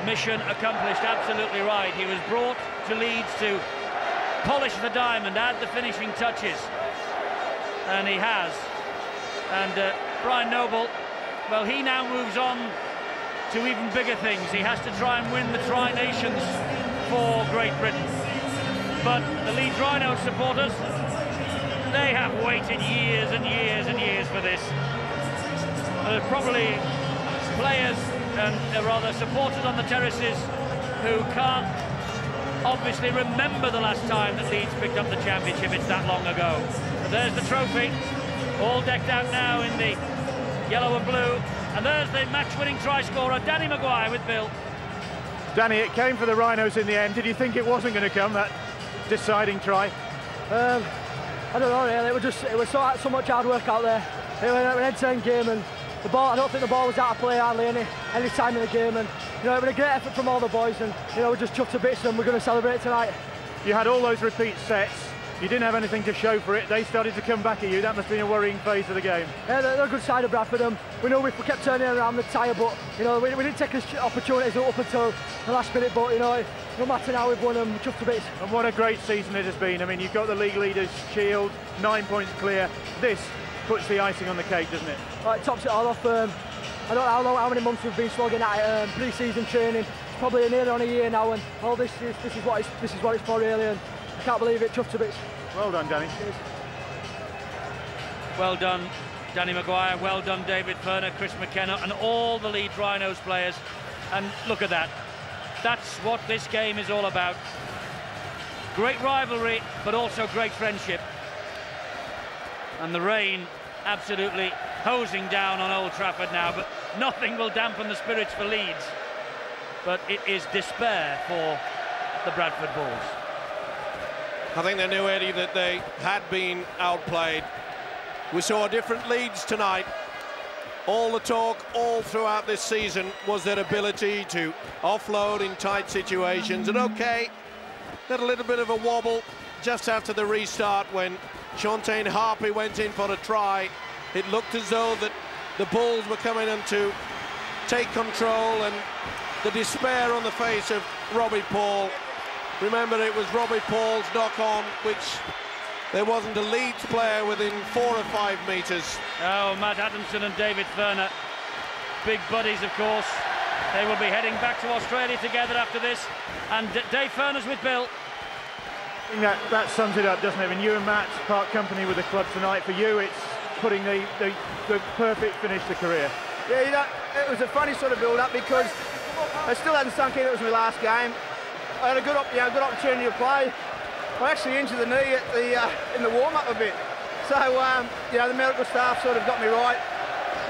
Mission accomplished, absolutely right. He was brought to Leeds to polish the diamond, add the finishing touches. And he has. And uh, Brian Noble, well, he now moves on to even bigger things. He has to try and win the Tri-Nations for Great Britain. But the Leeds Rhino supporters, they have waited years and years and years for this. There's probably players and uh, rather supporters on the terraces who can't obviously remember the last time that Leeds picked up the championship. It's that long ago. But there's the trophy, all decked out now in the yellow and blue. And there's the match-winning try scorer, Danny McGuire with Bill.
Danny, it came for the Rhinos in the end. Did you think it wasn't going to come, that deciding try?
Um, I don't know really. It was just it was so, so much hard work out there. It was an end-to-end game, and the ball. I don't think the ball was out of play hardly any any time in the game, and you know it was a great effort from all the boys, and you know we just chucked a bits, and we're going to celebrate tonight.
You had all those repeat sets. You didn't have anything to show for it. They started to come back at you. That must have been a worrying phase of the game.
Yeah, they're, a good side of Bradford. Um, we know we kept turning around the tyre, but you know we, we didn't take opportunities up until the last minute. But you know, no matter how we've won them, just a bit.
And what a great season it has been. I mean, you've got the league leaders shield, nine points clear. This puts the icing on the cake, doesn't it?
Right, tops it all off. Um, I don't know how, long, how many months we've been slogging at it. Um, pre-season training. It's probably nearly on a year now, and all this is this is what it's this is what it's for really. And can't believe it. Chuffed a bit.
Well done, Danny.
Well done, Danny McGuire. Well done, David Furner, Chris McKenna, and all the Leeds Rhinos players. And look at that. That's what this game is all about. Great rivalry, but also great friendship. And the rain absolutely hosing down on Old Trafford now, but nothing will dampen the spirits for Leeds. But it is despair for the Bradford Bulls.
I think they knew, Eddie, that they had been outplayed. We saw different Leeds tonight. All the talk all throughout this season was their ability to offload in tight situations. And OK, had a little bit of a wobble just after the restart when Shontayne Hape went in for a try. It looked as though that the Bulls were coming in to take control and the despair on the face of Robbie Paul Remember, it was Robbie Paul's knock-on, which there wasn't a Leeds player within four or five metres.
Oh, Matt Adamson and David Furner, big buddies, of course. They will be heading back to Australia together after this. And D Dave Furner's with Bill.
I think that, that sums it up, doesn't it? I mean, you and Matt part company with the club tonight. For you, it's putting the, the, the perfect finish to career.
Yeah, you know, it was a funny sort of build-up because I still hadn't sunk in. It was my last game. I had a good, you know, good opportunity to play. I actually injured the knee at the, uh, in the warm-up a bit. So, um, you know, the medical staff sort of got me right.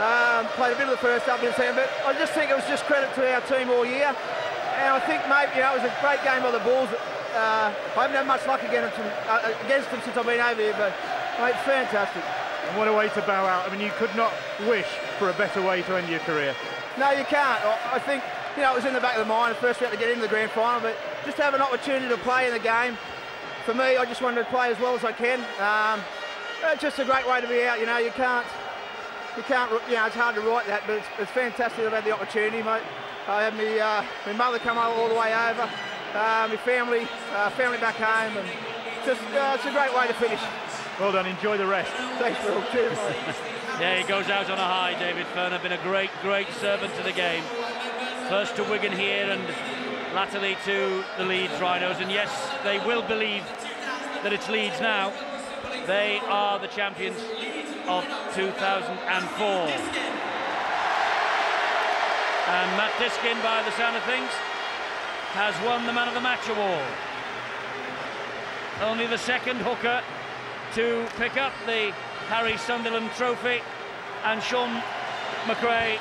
Um, played a bit of the first half of the team, but I just think it was just credit to our team all year. And I think, mate, you know, it was a great game by the Bulls. Uh, I haven't had much luck against them, uh, against them since I've been over here, but, mate, fantastic.
And what a way to bow out. I mean, you could not wish for a better way to end your career.
No, you can't. I think, you know, it was in the back of the mind. First we had to get into the grand final, but just have an opportunity to play in the game. for me, I just wanted to play as well as I can. Um, it's just a great way to be out. You know, you can't, you can't, you know, it's hard to write that, but it's, it's fantastic. I've had the opportunity, mate. I had me, uh, my mother come all the way over, uh, my family, uh, family back home, and just uh, it's a great way to finish.
Well done. Enjoy the rest.
Thanks, Bill. Cheers, mate. (laughs)
yeah, he goes out on a high, David Furner. Been a great, great servant to the game. First to Wigan here and latterly to the Leeds Rhinos. And yes, they will believe that it's Leeds now. They are the champions of 2004. And Matt Diskin, by the sound of things, has won the Man of the Match award. Only the second hooker to pick up the Harry Sunderland trophy and Shaun McRae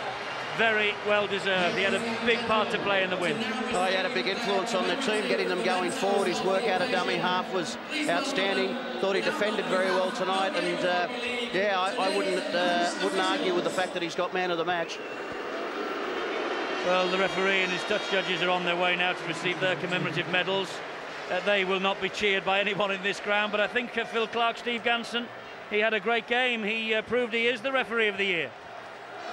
very well deserved. He had a big part to play in the win.
Oh, he had a big influence on the team, getting them going forward. His work out of dummy half was outstanding. Thought he defended very well tonight, and uh, yeah, I, I wouldn't uh, wouldn't argue with the fact that he's got man of the match.
Well, the referee and his touch judges are on their way now to receive their commemorative medals. Uh, they will not be cheered by (laughs) anyone in this ground, but I think uh, Phil Clarke, Steve Ganson, he had a great game. He uh, proved he is the referee of the year.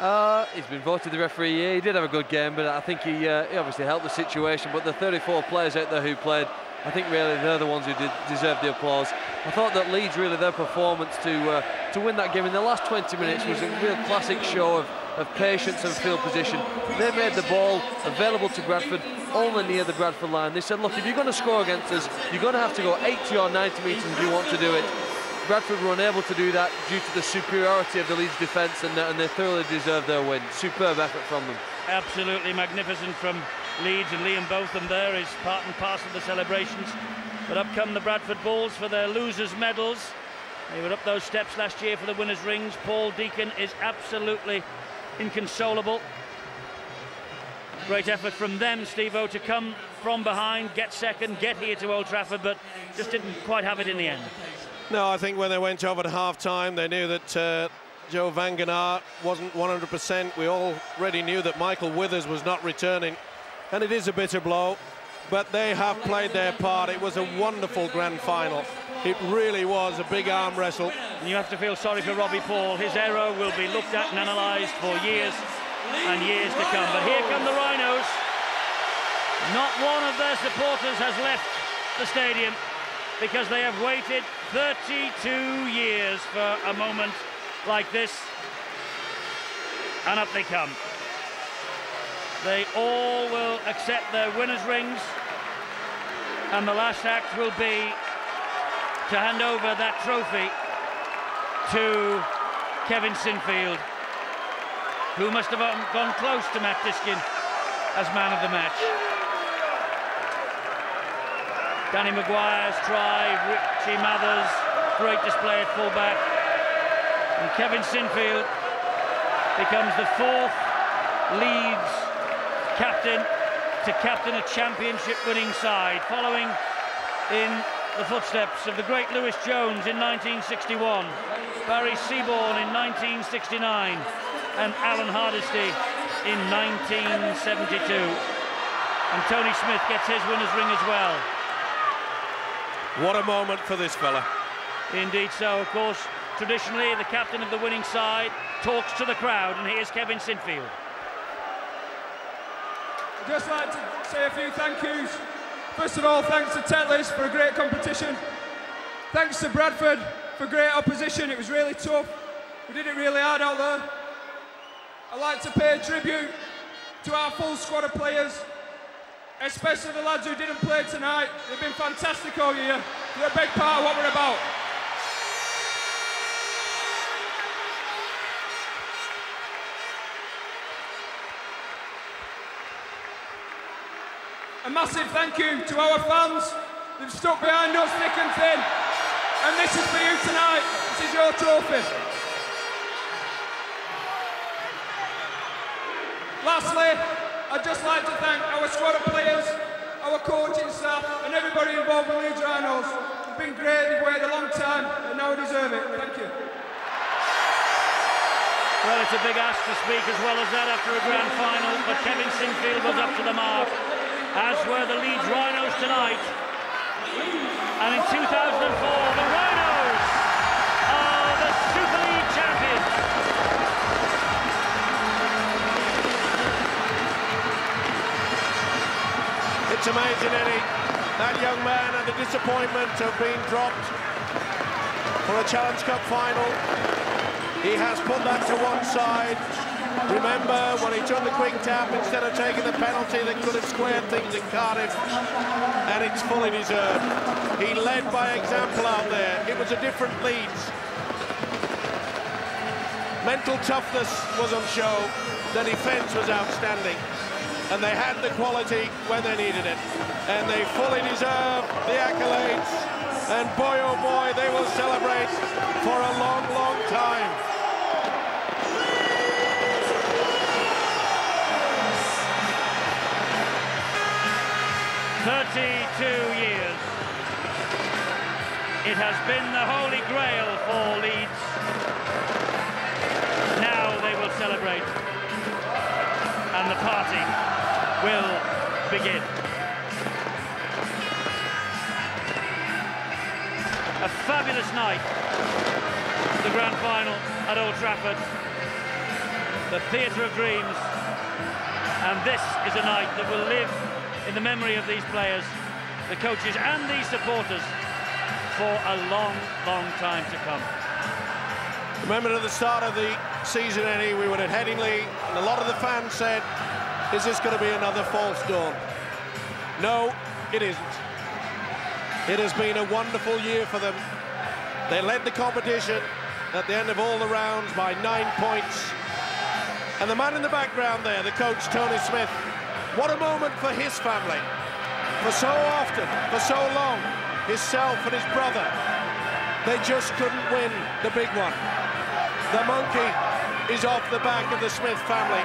Uh, he's been voted the referee. He did have a good game, but I think he, uh, he obviously helped the situation. But the 34 players out there who played, I think really they're the ones who did deserve the applause. I thought that Leeds really their performance to uh, to win that game in the last 20 minutes was a real classic show of, of patience and field position. They made the ball available to Bradford only near the Bradford line. They said, look, if you're going to score against us, you're going to have to go 80 or 90 metres if you want to do it. Bradford were unable to do that due to the superiority of the Leeds defence and, and they thoroughly deserved their win. Superb effort from them.
Absolutely magnificent from Leeds and Liam Botham there is part and parcel of the celebrations. But up come the Bradford Bulls for their losers' medals. They were up those steps last year for the winners' rings. Paul Deacon is absolutely inconsolable. Great effort from them, Steve-O, to come from behind, get second, get here to Old Trafford, but just didn't quite have it in the end.
No, I think when they went over at half-time, they knew that uh, Joe Vagana wasn't 100%. We already knew that Michael Withers was not returning, and it is a bitter blow, but they have played their part. It was a wonderful grand final. It really was a big arm wrestle.
And you have to feel sorry for Robbie Paul. His error will be looked at and analysed for years and years to come. But here come the Rhinos. Not one of their supporters has left the stadium because they have waited 32 years for a moment like this. And up they come. They all will accept their winners' rings. And the last act will be to hand over that trophy to Kevin Sinfield, who must have gone close to Matt Diskin as man of the match. Danny McGuire's try, Richie Mathers, great display at fullback. And Kevin Sinfield becomes the fourth Leeds captain to captain a championship winning side, following in the footsteps of the great Lewis Jones in 1961, Barry Seabourne in 1969, and Alan Hardisty in 1972. And Tony Smith gets his winner's ring as well.
What a moment for this fella.
Indeed so, of course. Traditionally, the captain of the winning side talks to the crowd, and here's Kevin Sinfield.
I'd just like to say a few thank yous. First of all, thanks to Tetley's for a great competition. Thanks to Bradford for great opposition. It was really tough. We did it really hard out there. I'd like to pay tribute to our full squad of players especially the lads who didn't play tonight. They've been fantastic all year. They're a big part of what we're about. A massive thank you to our fans. They've stuck behind us thick and thin. And this is for you tonight. This is your trophy. Lastly, I'd just like to thank our squad of players, our coaching staff, and everybody involved with Leeds Rhinos. They've been great, they've waited a long time, and now we deserve it. Thank you.
Well, it's a big ask to speak as well as that after a grand final, but Kevin Sinfield was up to the mark, as were the Leeds Rhinos tonight. And in 2004, the
It's amazing, Eddie. That young man and the disappointment of being dropped for a Challenge Cup final. He has put that to one side. Remember when he took the quick tap instead of taking the penalty that could have squared things in Cardiff, and it's fully deserved. He led by example out there. It was a different Leeds. Mental toughness was on show. The defence was outstanding. And they had the quality when they needed it. And they fully deserve the accolades. And boy, oh boy, they will celebrate for a long, long time.
Thirty-two years. It has been the holy grail for Leeds. Now they will celebrate. And the party will begin. A fabulous night. The grand final at Old Trafford. The theatre of dreams. And this is a night that will live in the memory of these players, the coaches and these supporters for a long, long time to come.
Remember at the start of the season, Eddie, we were at Headingley, and a lot of the fans said, is this going to be another false dawn? No, it isn't. It has been a wonderful year for them. They led the competition at the end of all the rounds by nine points. And the man in the background there, the coach, Tony Smith, what a moment for his family. For so often, for so long, himself and his brother, they just couldn't win the big one. The monkey is off the back of the Smith family.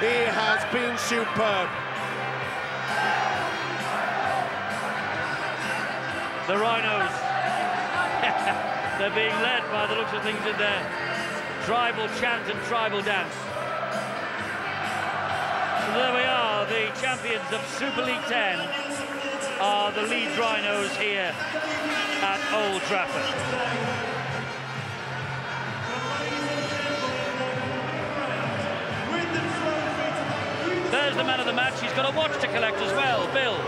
He has been superb.
The Rhinos, (laughs) they're being led by the looks of things in their tribal chant and tribal dance. So there we are, the champions of Super League 10 are the Leeds Rhinos here at Old Trafford. The man of the match. He's got a watch to collect as well. Bill.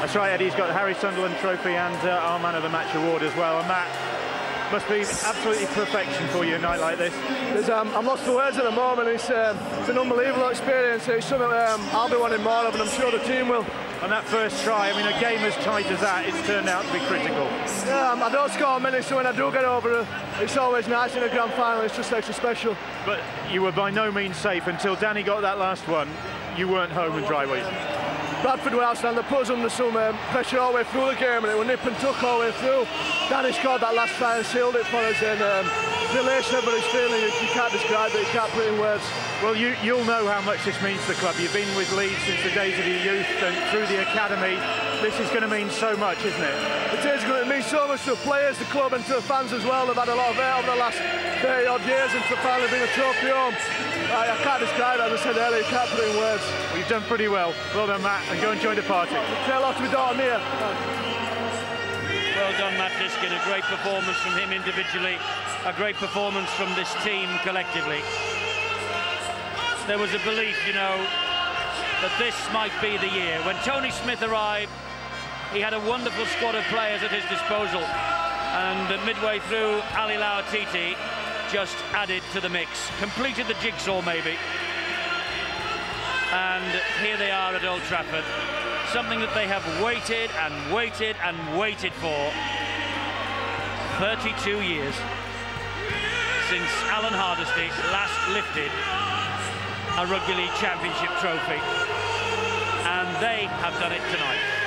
That's right, Eddie. He's got the Harry Sunderland Trophy and uh, our Man of the Match award as well. And that must be absolutely perfection for you a night like this.
Um, I'm lost for words at the moment. It's, um, it's an unbelievable experience. It's something um, I'll be wanting more of, and I'm sure the team will.
On that first try, I mean, a game as tight as that, it's turned out to be critical.
Yeah, um, I don't score many, so when I do get over it, it's always nice in a grand final. It's just extra special.
But you were by no means safe until Danny got that last one. You weren't home and dry, were you?
Bradford were outstanding. They put us under some um, pressure all the way through the game, and it was nip and tuck all the way through. Danny scored that last try and sealed it for us, and um, the elation everybody's feeling, you, you, can't describe it, you can't put it in words.
Well, you, you'll know how much this means to the club. You've been with Leeds since the days of your youth and through the academy. This is going to mean so much, isn't it?
It is going to mean so much to the players, the club, and to the fans as well. They've had a lot of it over the last 30 odd years, and to finally bring a trophy home. I, I can't describe it, as I said earlier, you can't put it in words.
Well, you've done pretty well. Well done, Matt, and go and join the party.
Say hello to my daughter, Mia.
Well done, Matt Diskin. A great performance from him individually, a great performance from this team collectively. There was a belief, you know, that this might be the year. When Tony Smith arrived, he had a wonderful squad of players at his disposal. And midway through, Ali Lauitiiti just added to the mix, completed the jigsaw maybe. And here they are at Old Trafford, something that they have waited and waited and waited for 32 years since Alan Hardisty last lifted a Rugby League Championship trophy. And they have done it tonight.